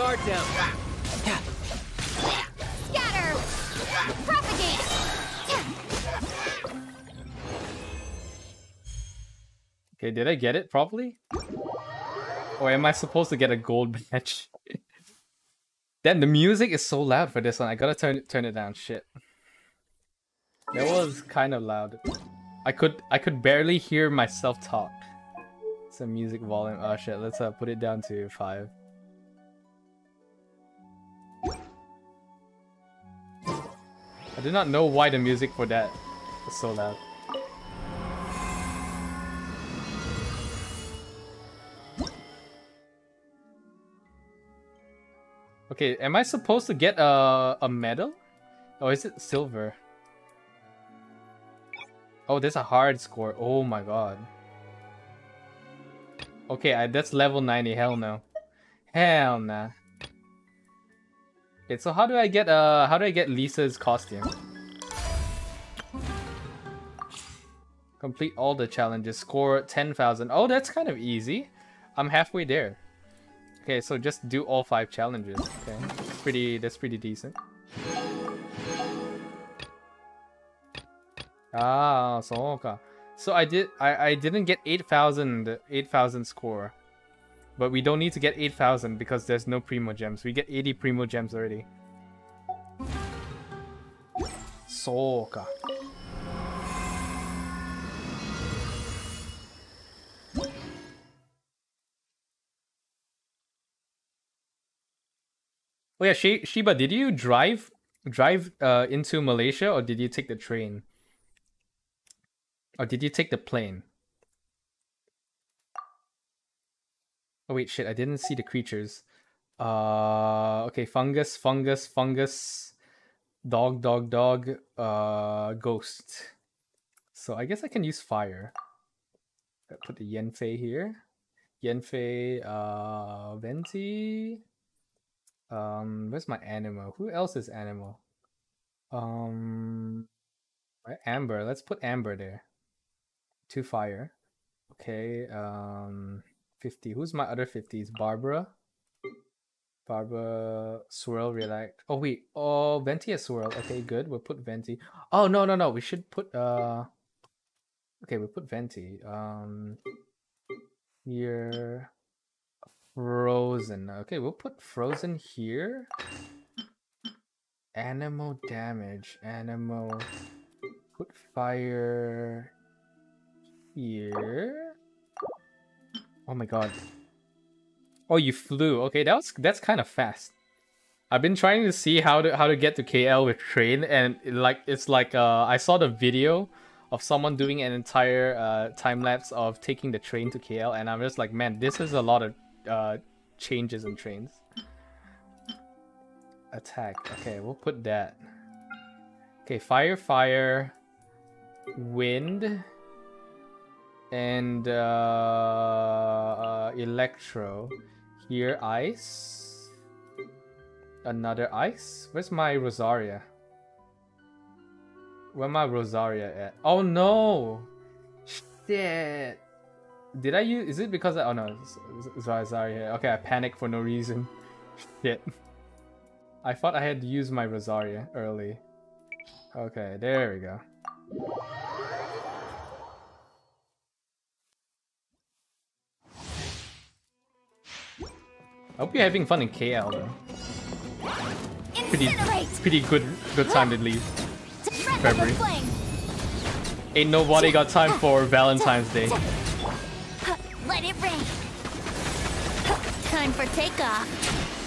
Speaker 7: Guard down.
Speaker 4: Scatter. Propagate.
Speaker 5: Okay, did I get it properly? Or am I supposed to get a gold [laughs] badge? Then the music is so loud for this one. I gotta turn it turn it down. Shit. That was kind of loud. I could I could barely hear myself talk. Some music volume. Oh shit. Let's uh, put it down to five. I do not know why the music for that is so loud. Okay, am I supposed to get a a medal? Or is it silver? Oh, there's a hard score. Oh my god. Okay, I, that's level 90. Hell no. Hell nah. Okay, so how do I get uh how do I get Lisa's costume? Complete all the challenges. Score 10,000. Oh, that's kind of easy. I'm halfway there. Okay, so just do all five challenges. Okay, that's pretty. That's pretty decent. Ah, so okay. So I did. I I didn't get 8,000 8,000 score, but we don't need to get 8,000 because there's no primo gems. We get 80 primo gems already. So okay. Oh yeah, Shi- Shiba, did you drive drive uh, into Malaysia or did you take the train? Or did you take the plane? Oh wait, shit, I didn't see the creatures. Uh okay, fungus, fungus, fungus, dog, dog, dog, uh ghost. So I guess I can use fire. Put the Yanfei here. Yanfei, uh Venti. Um, where's my animal? Who else is animal? Um, Amber. Let's put Amber there. To fire. Okay. Um, fifty. Who's my other fifties? Barbara. Barbara, swirl, relax. Oh wait. Oh, Venti has swirl. Okay, good. We'll put Venti. Oh no, no, no. We should put uh. Okay, we'll put Venti. Um. Here. Frozen. Okay, we'll put Frozen here. Animal damage. Animal. Put fire here. Oh my god. Oh, you flew. Okay, that was that's kind of fast. I've been trying to see how to how to get to KL with train, and it, like it's like uh, I saw the video of someone doing an entire uh, time lapse of taking the train to KL, and I'm just like, man, this is a lot of uh, changes in trains. Attack. Okay, we'll put that. Okay, fire, fire, wind, and uh, uh, electro. Here, ice. Another ice? Where's my Rosaria? Where my Rosaria at? Oh no! Shit! Did I use? Is it because I? Oh no, Rosaria. Okay, I panicked for no reason. Shit. I thought I had to use my Rosaria early. Okay, there we go. I hope you're having fun in KL though. Pretty, pretty good, good time to leave. February. Ain't nobody got time for Valentine's Day.
Speaker 6: Let it rain. Time for takeoff.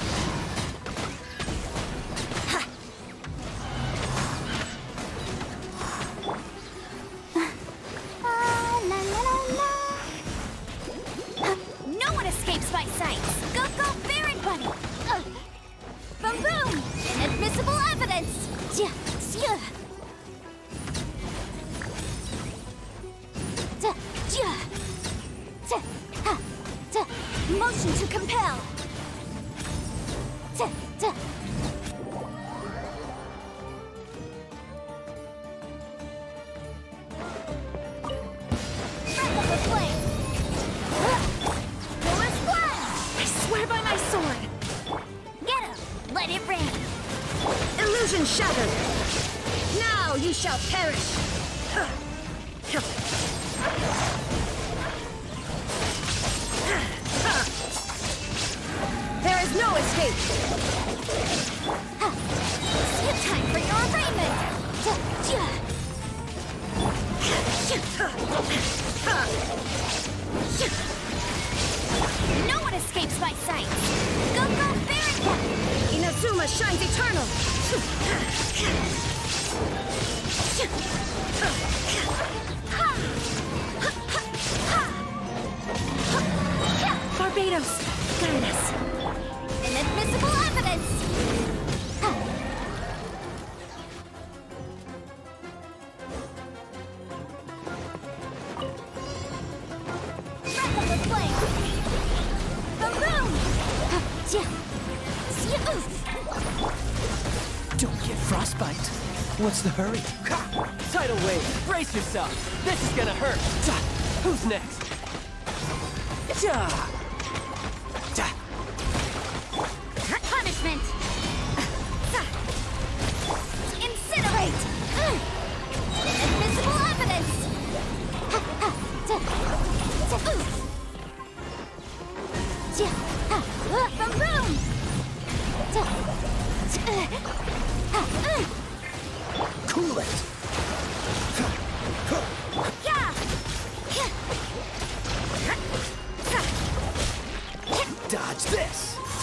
Speaker 6: The
Speaker 7: hurry? Tidal wave. Brace yourself. This is gonna hurt.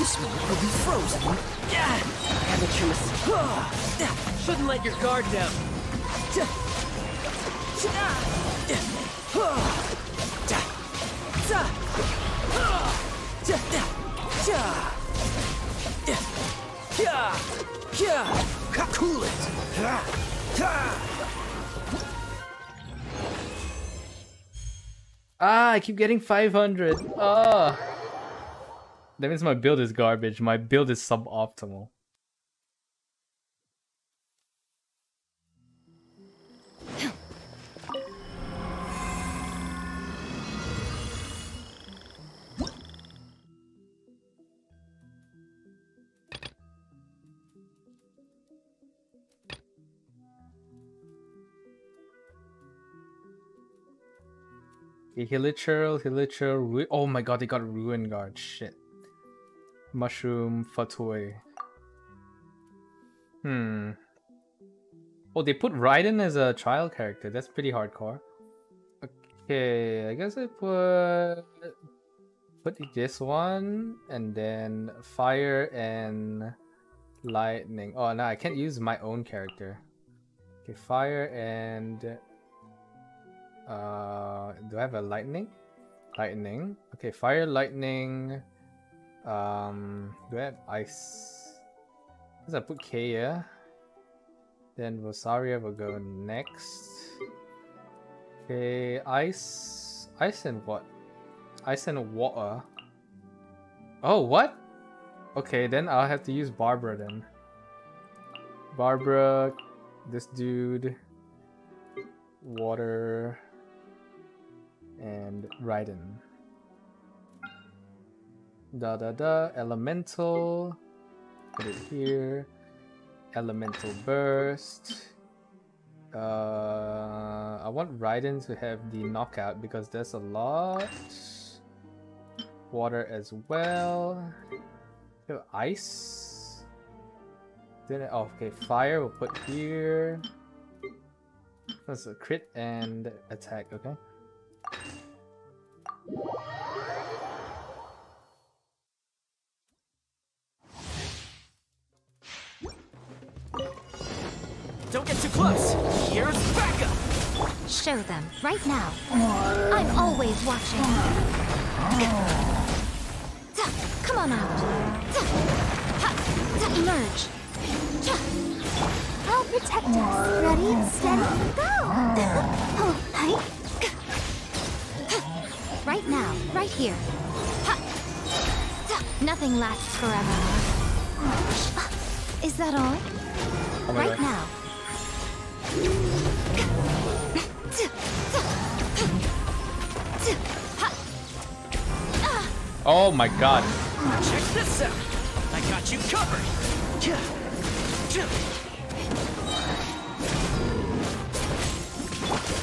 Speaker 7: This. One will be frozen. Yeah. Amateur mistake. Ah. Shouldn't let your guard down. Cool it!
Speaker 5: Ah, I keep getting 500. Ah. That means my build is garbage. My build is suboptimal. Hilichurl, Hilichurl, Oh my god, they got Ruin Guard. Shit. Mushroom, Fatui. Hmm. Oh, they put Raiden as a trial character. That's pretty hardcore. Okay, I guess I put put this one and then fire and lightning. Oh no, I can't use my own character. Okay, fire and uh, do I have a lightning? Lightning. Okay, fire, lightning. Um, do I have ice? I put K here. Then Rosaria will go next. Okay, ice. Ice and what? Ice and water. Oh, what? Okay, then I'll have to use Barbara then. Barbara, this dude, water, and Raiden. Da da da, elemental, put it here, elemental burst. Uh, I want Raiden to have the knockout because there's a lot. Water as well. Ice. Then oh, okay, fire we'll put here. That's a crit and attack. Okay.
Speaker 7: Close. Here's backup.
Speaker 6: Show them, right now. I'm always watching. Come on out. Emerge.
Speaker 4: I'll protect us. Ready, steady, go! Oh, hi.
Speaker 6: Right now, right here. Nothing lasts forever. Is that all?
Speaker 5: Oh
Speaker 6: Right
Speaker 5: god.
Speaker 6: now.
Speaker 5: Oh my god.
Speaker 7: Check this out. I got you covered.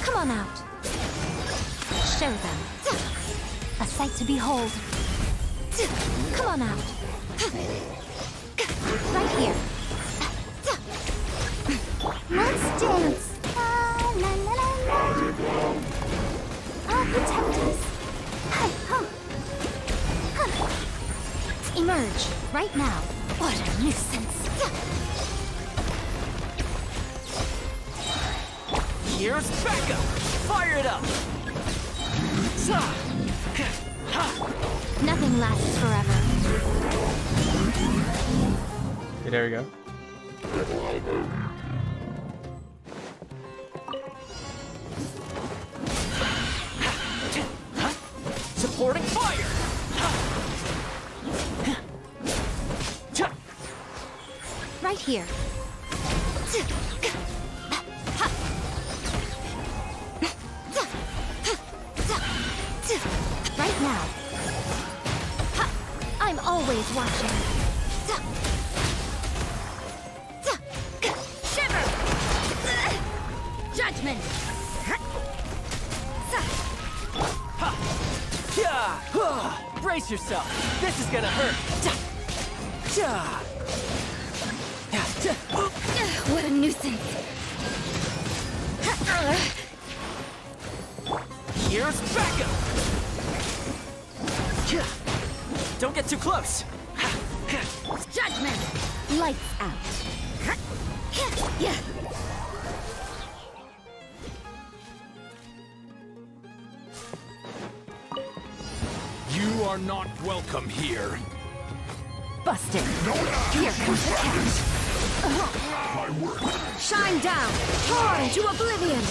Speaker 6: Come on out. Show them. A sight to behold. Come on out. Right here. Right now. What a nuisance.
Speaker 7: Here's backup. Fire it up.
Speaker 6: Nothing lasts forever.
Speaker 5: Okay, there we go.
Speaker 7: Here's backup. Don't get too close.
Speaker 6: Judgment! Lights out. Yeah.
Speaker 8: You are not welcome here.
Speaker 6: Busted. Here comes the catch. Shine down. Torn to oblivion.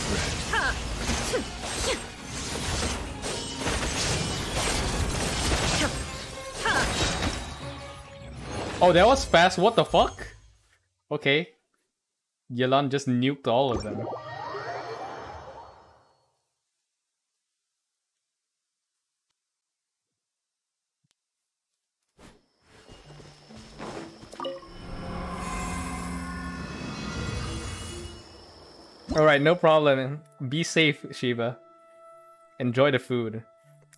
Speaker 5: Oh, that was fast. What the fuck? Okay. Yelan just nuked all of them. Alright, no problem. Be safe, Shiba. Enjoy the food.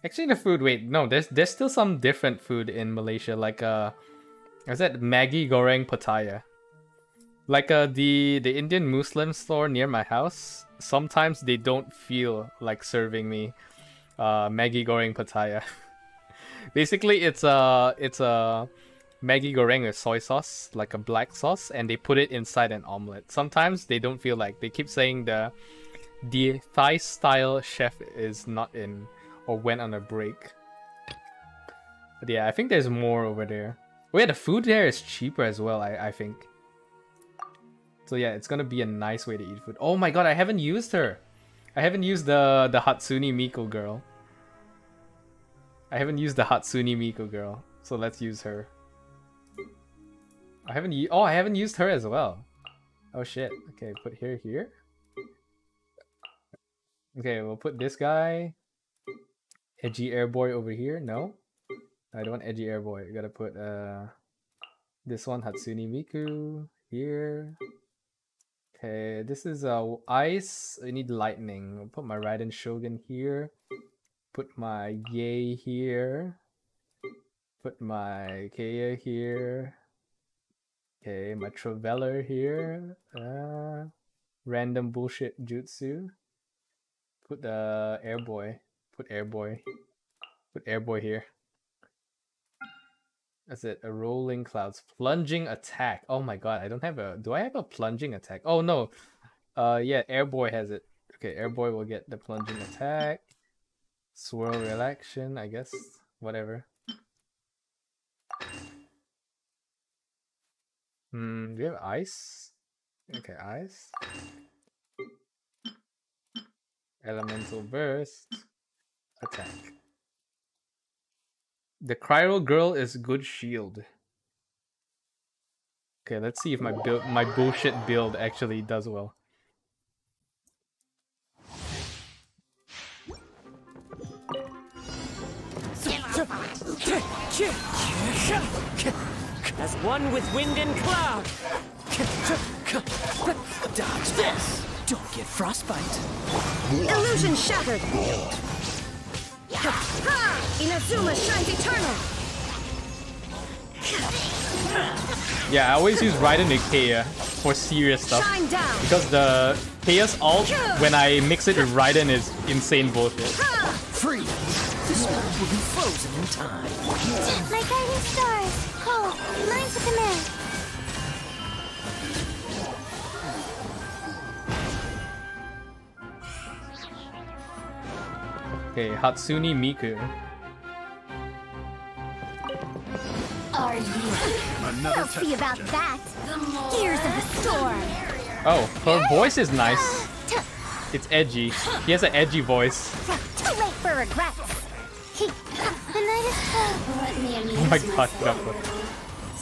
Speaker 5: Actually, the food. Wait, no. There's there's still some different food in Malaysia, like uh, is that Maggi goreng pattaya? Like uh, the the Indian Muslim store near my house. Sometimes they don't feel like serving me uh, Maggi goreng pattaya. [laughs] Basically, it's a it's a Maggi goreng with soy sauce, like a black sauce, and they put it inside an omelet. Sometimes they don't feel like they keep saying the the Thai style chef is not in or went on a break. But yeah, I think there's more over there. Oh yeah, the food there is cheaper as well, I, I think. So yeah, it's gonna be a nice way to eat food. Oh my god, I haven't used her! I haven't used the, the Hatsune Miku girl. I haven't used the Hatsune Miku girl, so let's use her. I haven't. Oh, I haven't used her as well. Oh shit. Okay, put her here. Okay, we'll put this guy. Edgy Airboy over here. No, I don't want edgy Airboy. We gotta put uh this one Hatsune Miku here. Okay, this is uh ice. I need lightning. I'll put my Raiden Shogun here. Put my Yae here. Put my Kaeya here. Okay, my Traveler here. Uh, random bullshit jutsu. Put the air boy. Put air boy. Put air boy here. That's it. A rolling clouds. Plunging attack. Oh my god, I don't have a do I have a plunging attack? Oh no. Uh yeah, air boy has it. Okay, air boy will get the plunging attack. Swirl reaction, I guess. Whatever. Hmm, do you have ice? Okay, ice. Elemental burst. Attack. The Cryo Girl is good shield. Okay, let's see if my build my bullshit build actually does well.
Speaker 7: As one with wind and cloud. Dodge this. Don't get frostbite.
Speaker 3: Illusion shattered. Ha! Inazuma shines eternal.
Speaker 5: Yeah, I always use Raiden Ikea for serious stuff.
Speaker 3: Shine down.
Speaker 5: Because the Chaos ult, when I mix it with Raiden, is insane bullshit.
Speaker 7: Freeze. This world will be frozen in time.
Speaker 4: My guiding stars. Cold. Mine's command.
Speaker 5: Okay, Hatsune Miku.
Speaker 4: Are you? We'll see about that. Gears of the storm.
Speaker 5: Oh, her voice is nice. It's edgy. He has an edgy voice.
Speaker 4: Too late for regrets. He, the night is cold. Let me amuse
Speaker 5: Oh my god, Gappa.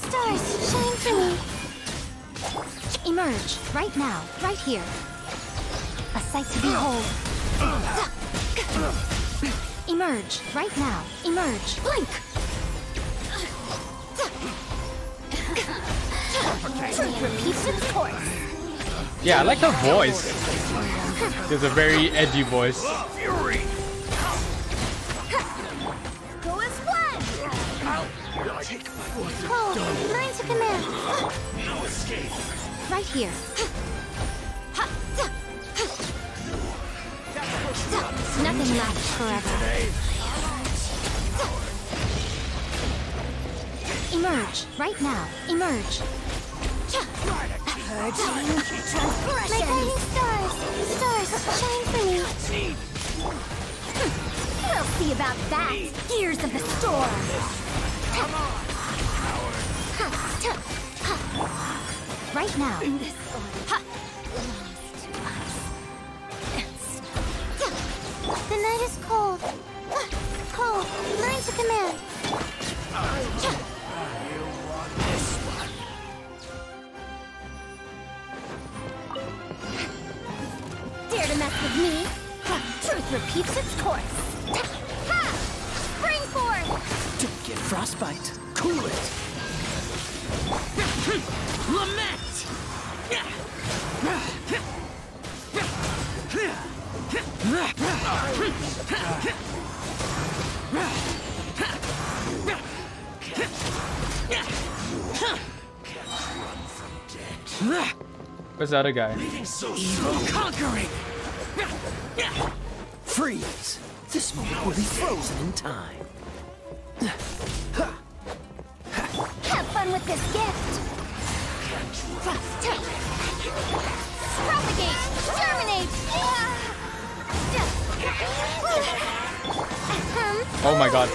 Speaker 4: Stars, shine for me.
Speaker 6: Emerge, right now, right here. A sight to behold. Emerge, right now, emerge. Blink!
Speaker 4: Truth repeats.
Speaker 5: Yeah, I like her voice. There's a very edgy voice.
Speaker 4: Go Cold, mine's a command.
Speaker 6: Right here. Nothing lasts forever. Emerge, right now, emerge.
Speaker 4: My guiding stars. Stars, shine for me. We'll see about that. Gears of the storm.
Speaker 6: Right now.
Speaker 4: The night is cold. Cold. Mine's to command. Dare to mess with me? Truth repeats its course. Ha! Spring forth!
Speaker 7: Don't get frostbite. Cool it. [laughs] Lament!
Speaker 5: Where's the other guy?
Speaker 7: Evil conquering! Freeze! This moment will be frozen in time.
Speaker 4: Have fun with this gift! Propagate! Terminate! Ahem.
Speaker 5: Oh my god.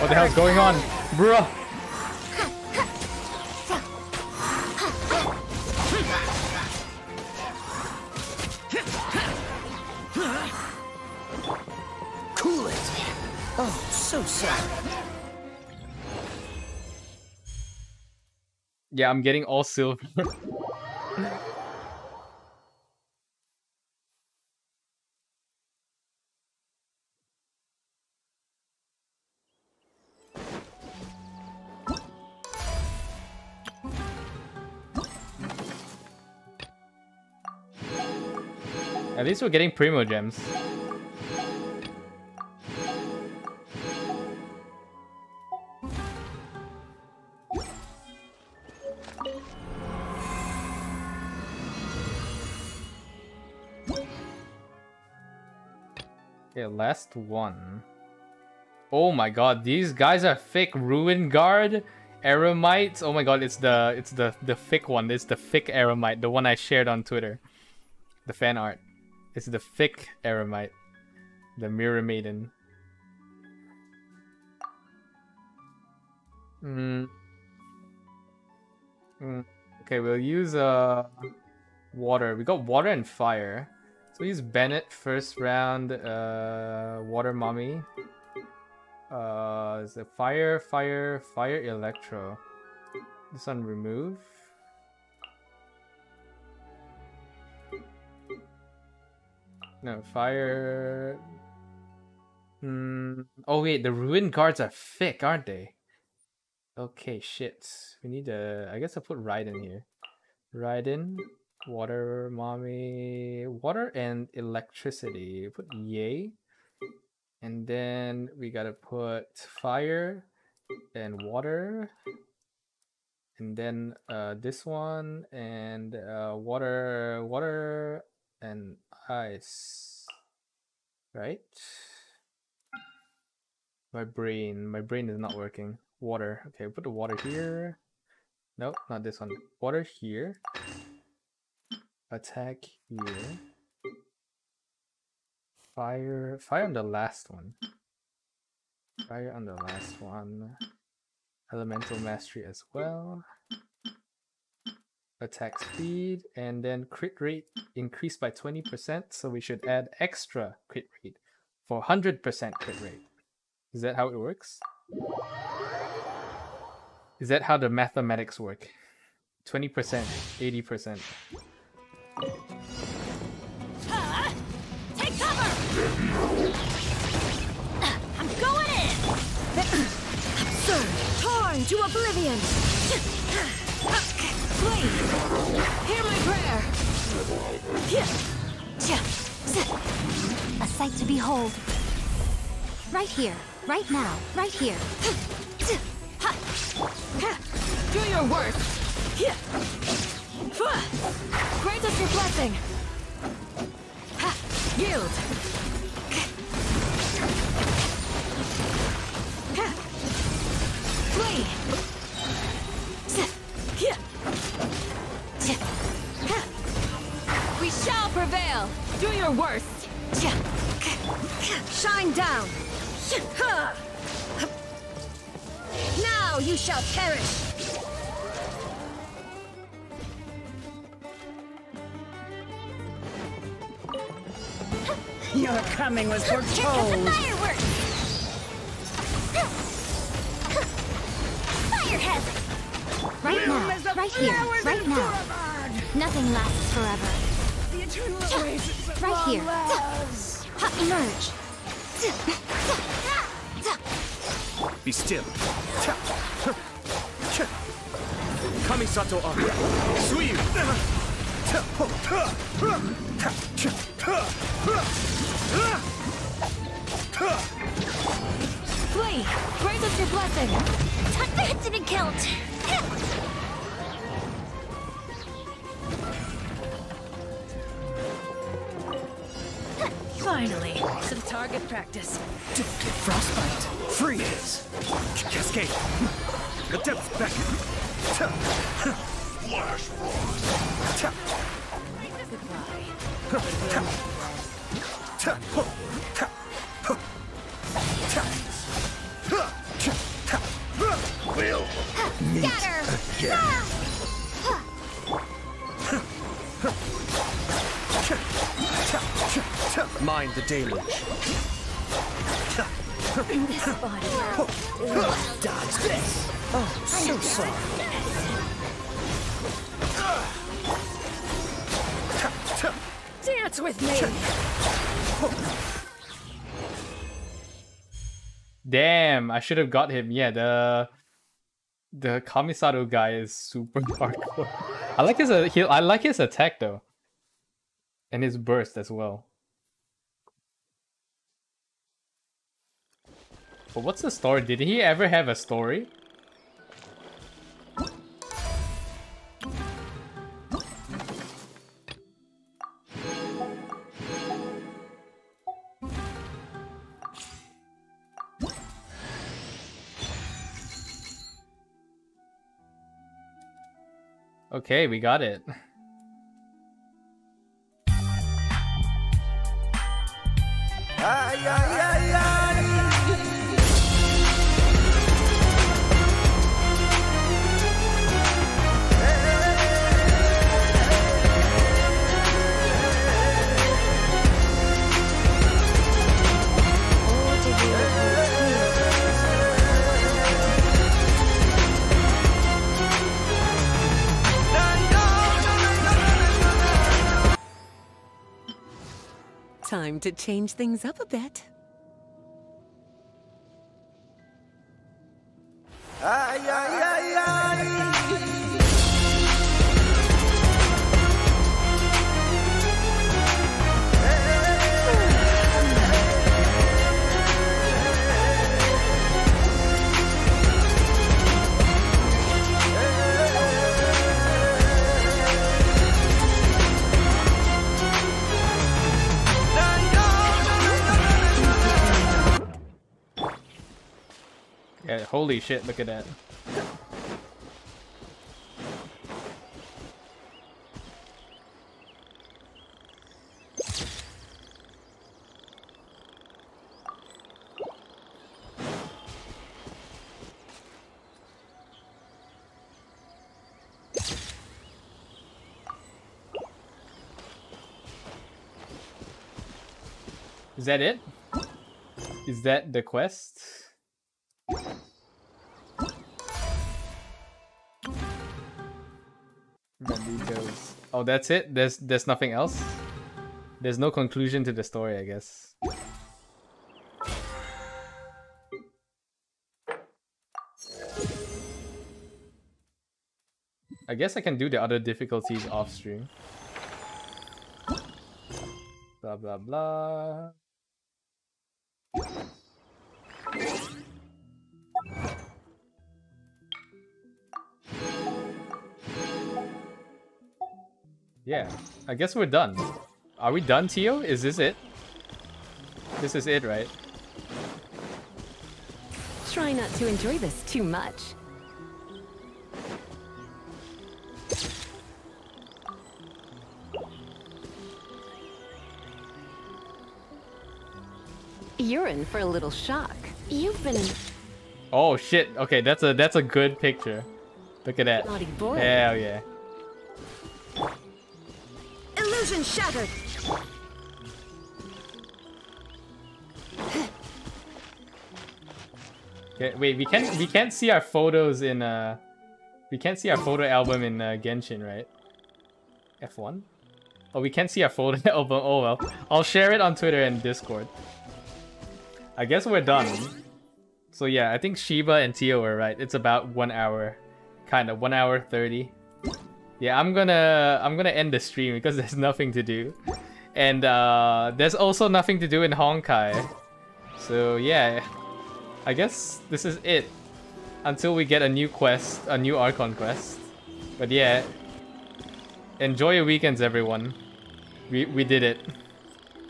Speaker 5: What the hell's going on? Bruh.
Speaker 7: Cool it! Oh, so sad.
Speaker 5: Yeah, I'm getting all silver. [laughs] At least we're getting Primogems. Okay, last one. Oh my god, these guys are thick. Ruin Guard, Eremite. Oh my god, it's the it's the the thick one. It's the thick Eremite, the one I shared on Twitter. The fan art. It's the thick Eremite. The Mirror Maiden. Mm. Mm. Okay, we'll use uh water. We got water and fire. So we use Bennett first round, uh water mommy. Uh is it fire, fire, fire, electro. This one remove. No, fire. Hmm. Oh wait, the ruin guards are thick, aren't they? Okay, shit. We need to. I guess I'll put Raiden here. Raiden, water, mommy, water and electricity. Put Yae. And then we gotta put fire and water. And then uh, this one and uh, water, water and ice. Right? My brain, my brain is not working. Water. Okay, put the water here. Nope, not this one. Water here. Attack here. Fire, fire on the last one. Fire on the last one. Elemental mastery as well. Attack speed and then crit rate increased by 20%, so we should add extra crit rate for 100% crit rate. Is that how it works? Is that how the mathematics work? 20%, 80%.
Speaker 6: Take cover! I'm going in! [coughs]
Speaker 3: Absurd! Torn to oblivion! Hear my prayer!
Speaker 6: A sight to behold. Right here, right now, right here.
Speaker 3: Do your worst! Grant us your blessing! Yield! Flee! Your worst! Shine down! Now you shall perish!
Speaker 9: Your coming was
Speaker 6: Here comes the
Speaker 9: foretold.
Speaker 6: fireworks! Fire hazard! Right now, right here, right now. Nothing lasts forever.
Speaker 9: The eternal
Speaker 6: Right here. Emerge.
Speaker 10: Be still. Kamisato up. Sweep.
Speaker 3: Flee! Grant us your blessing!
Speaker 6: Time to be killed.
Speaker 9: Finally, some target practice.
Speaker 10: Frostbite. Freeze. Cascade. The back. Flash Will mind the deluge. Dodge this! Oh, so sorry.
Speaker 9: Dance with me!
Speaker 5: Damn, I should have got him. Yeah, the the Kamisato guy is super [laughs] hardcore. I like his uh, he, I like his attack though, and his burst as well. But what's the story? Did he ever have a story? Okay, we got it.
Speaker 11: Ay, ay, ay,
Speaker 2: Time to change things up a bit.
Speaker 5: Holy shit, look at that. Is that it? Is that the quest? Banditos. Oh, that's it? There's there's nothing else? There's no conclusion to the story, I guess. I guess I can do the other difficulties off stream. Blah blah blah. Yeah, I guess we're done. Are we done, Tio? Is this it? This is it, right?
Speaker 2: Try not to enjoy this too much. You're in for a little shock. You've been
Speaker 5: Oh shit. Okay, that's a that's a good picture. Look at that. Hell yeah.
Speaker 3: Illusion shattered!
Speaker 5: Okay, wait, we can't we can't see our photos in uh we can't see our photo album in uh, Genshin, right? F1? Oh, we can't see our photo [laughs] album. Oh well. I'll share it on Twitter and Discord. I guess we're done. So yeah, I think Shiba and Tio were right. It's about one hour, kind of one hour thirty. Yeah, I'm gonna I'm gonna end the stream because [laughs] there's nothing to do, and uh, there's also nothing to do in Honkai. So yeah, I guess this is it until we get a new quest, a new Archon quest. But yeah, enjoy your weekends, everyone. We we did it.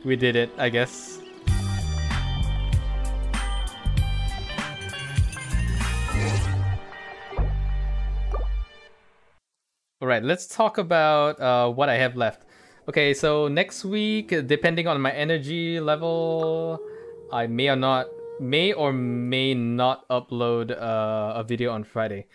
Speaker 5: We did it. I guess. Alright, let's talk about uh, what I have left. Okay, so next week, depending on my energy level, I may or not may or may not upload uh, a video on Friday.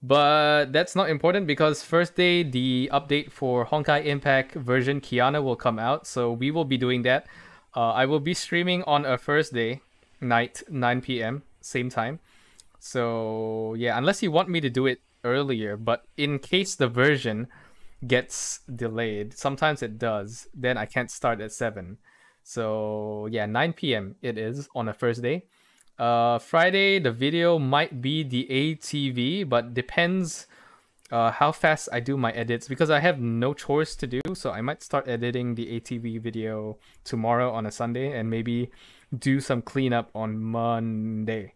Speaker 5: But that's not important because Thursday the update for Honkai Impact version Kiana will come out, so we will be doing that. Uh, I will be streaming on a Thursday night 9 p.m. same time. So yeah, unless you want me to do it earlier, but in case the version gets delayed. Sometimes it does. Then I can't start at 7. So yeah, 9 p.m. it is on a Thursday. Uh, Friday the video might be the ATV, but depends uh, how fast I do my edits because I have no chores to do. So I might start editing the ATV video tomorrow on a Sunday and maybe do some cleanup on Monday.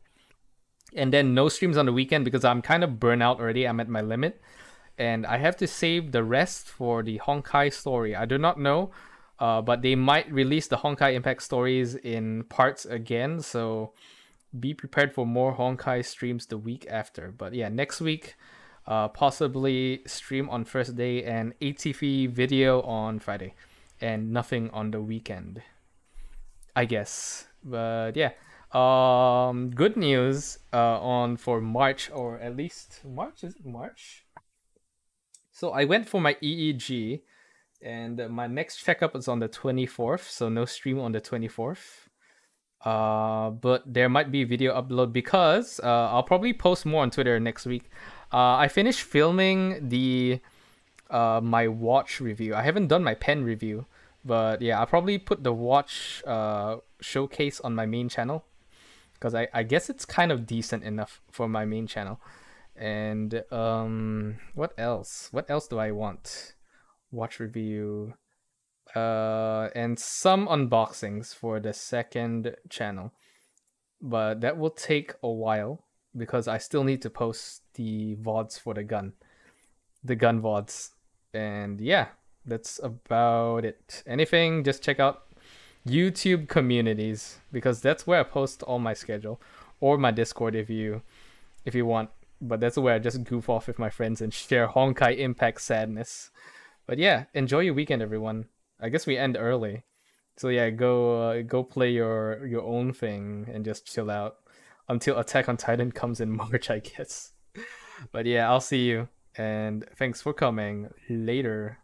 Speaker 5: And then no streams on the weekend because I'm kind of burnt out already. I'm at my limit. And I have to save the rest for the Honkai story. I do not know, uh, but they might release the Honkai Impact stories in parts again. So be prepared for more Honkai streams the week after. But yeah, next week, uh, possibly stream on Thursday and ATV video on Friday, and nothing on the weekend. I guess. But yeah. Um good news uh on for March or at least March is it March? So I went for my EEG and my next checkup is on the 24th, so no stream on the 24th. Uh but there might be video upload because uh I'll probably post more on Twitter next week. Uh I finished filming the uh my watch review. I haven't done my pen review. But yeah, I'll probably put the watch uh, showcase on my main channel because I, I guess it's kind of decent enough for my main channel. And um, what else? What else do I want? Watch review, uh, and some unboxings for the second channel. But that will take a while because I still need to post the VODs for the gun, the gun VODs. And yeah, that's about it. Anything, just check out YouTube communities because that's where I post all my schedule or my Discord if you if you want. But that's where I just goof off with my friends and share Honkai Impact sadness. But yeah, enjoy your weekend, everyone. I guess we end early, so yeah, go uh, go play your your own thing and just chill out until Attack on Titan [laughs] comes in March, I guess. But yeah, I'll see you and thanks for coming later.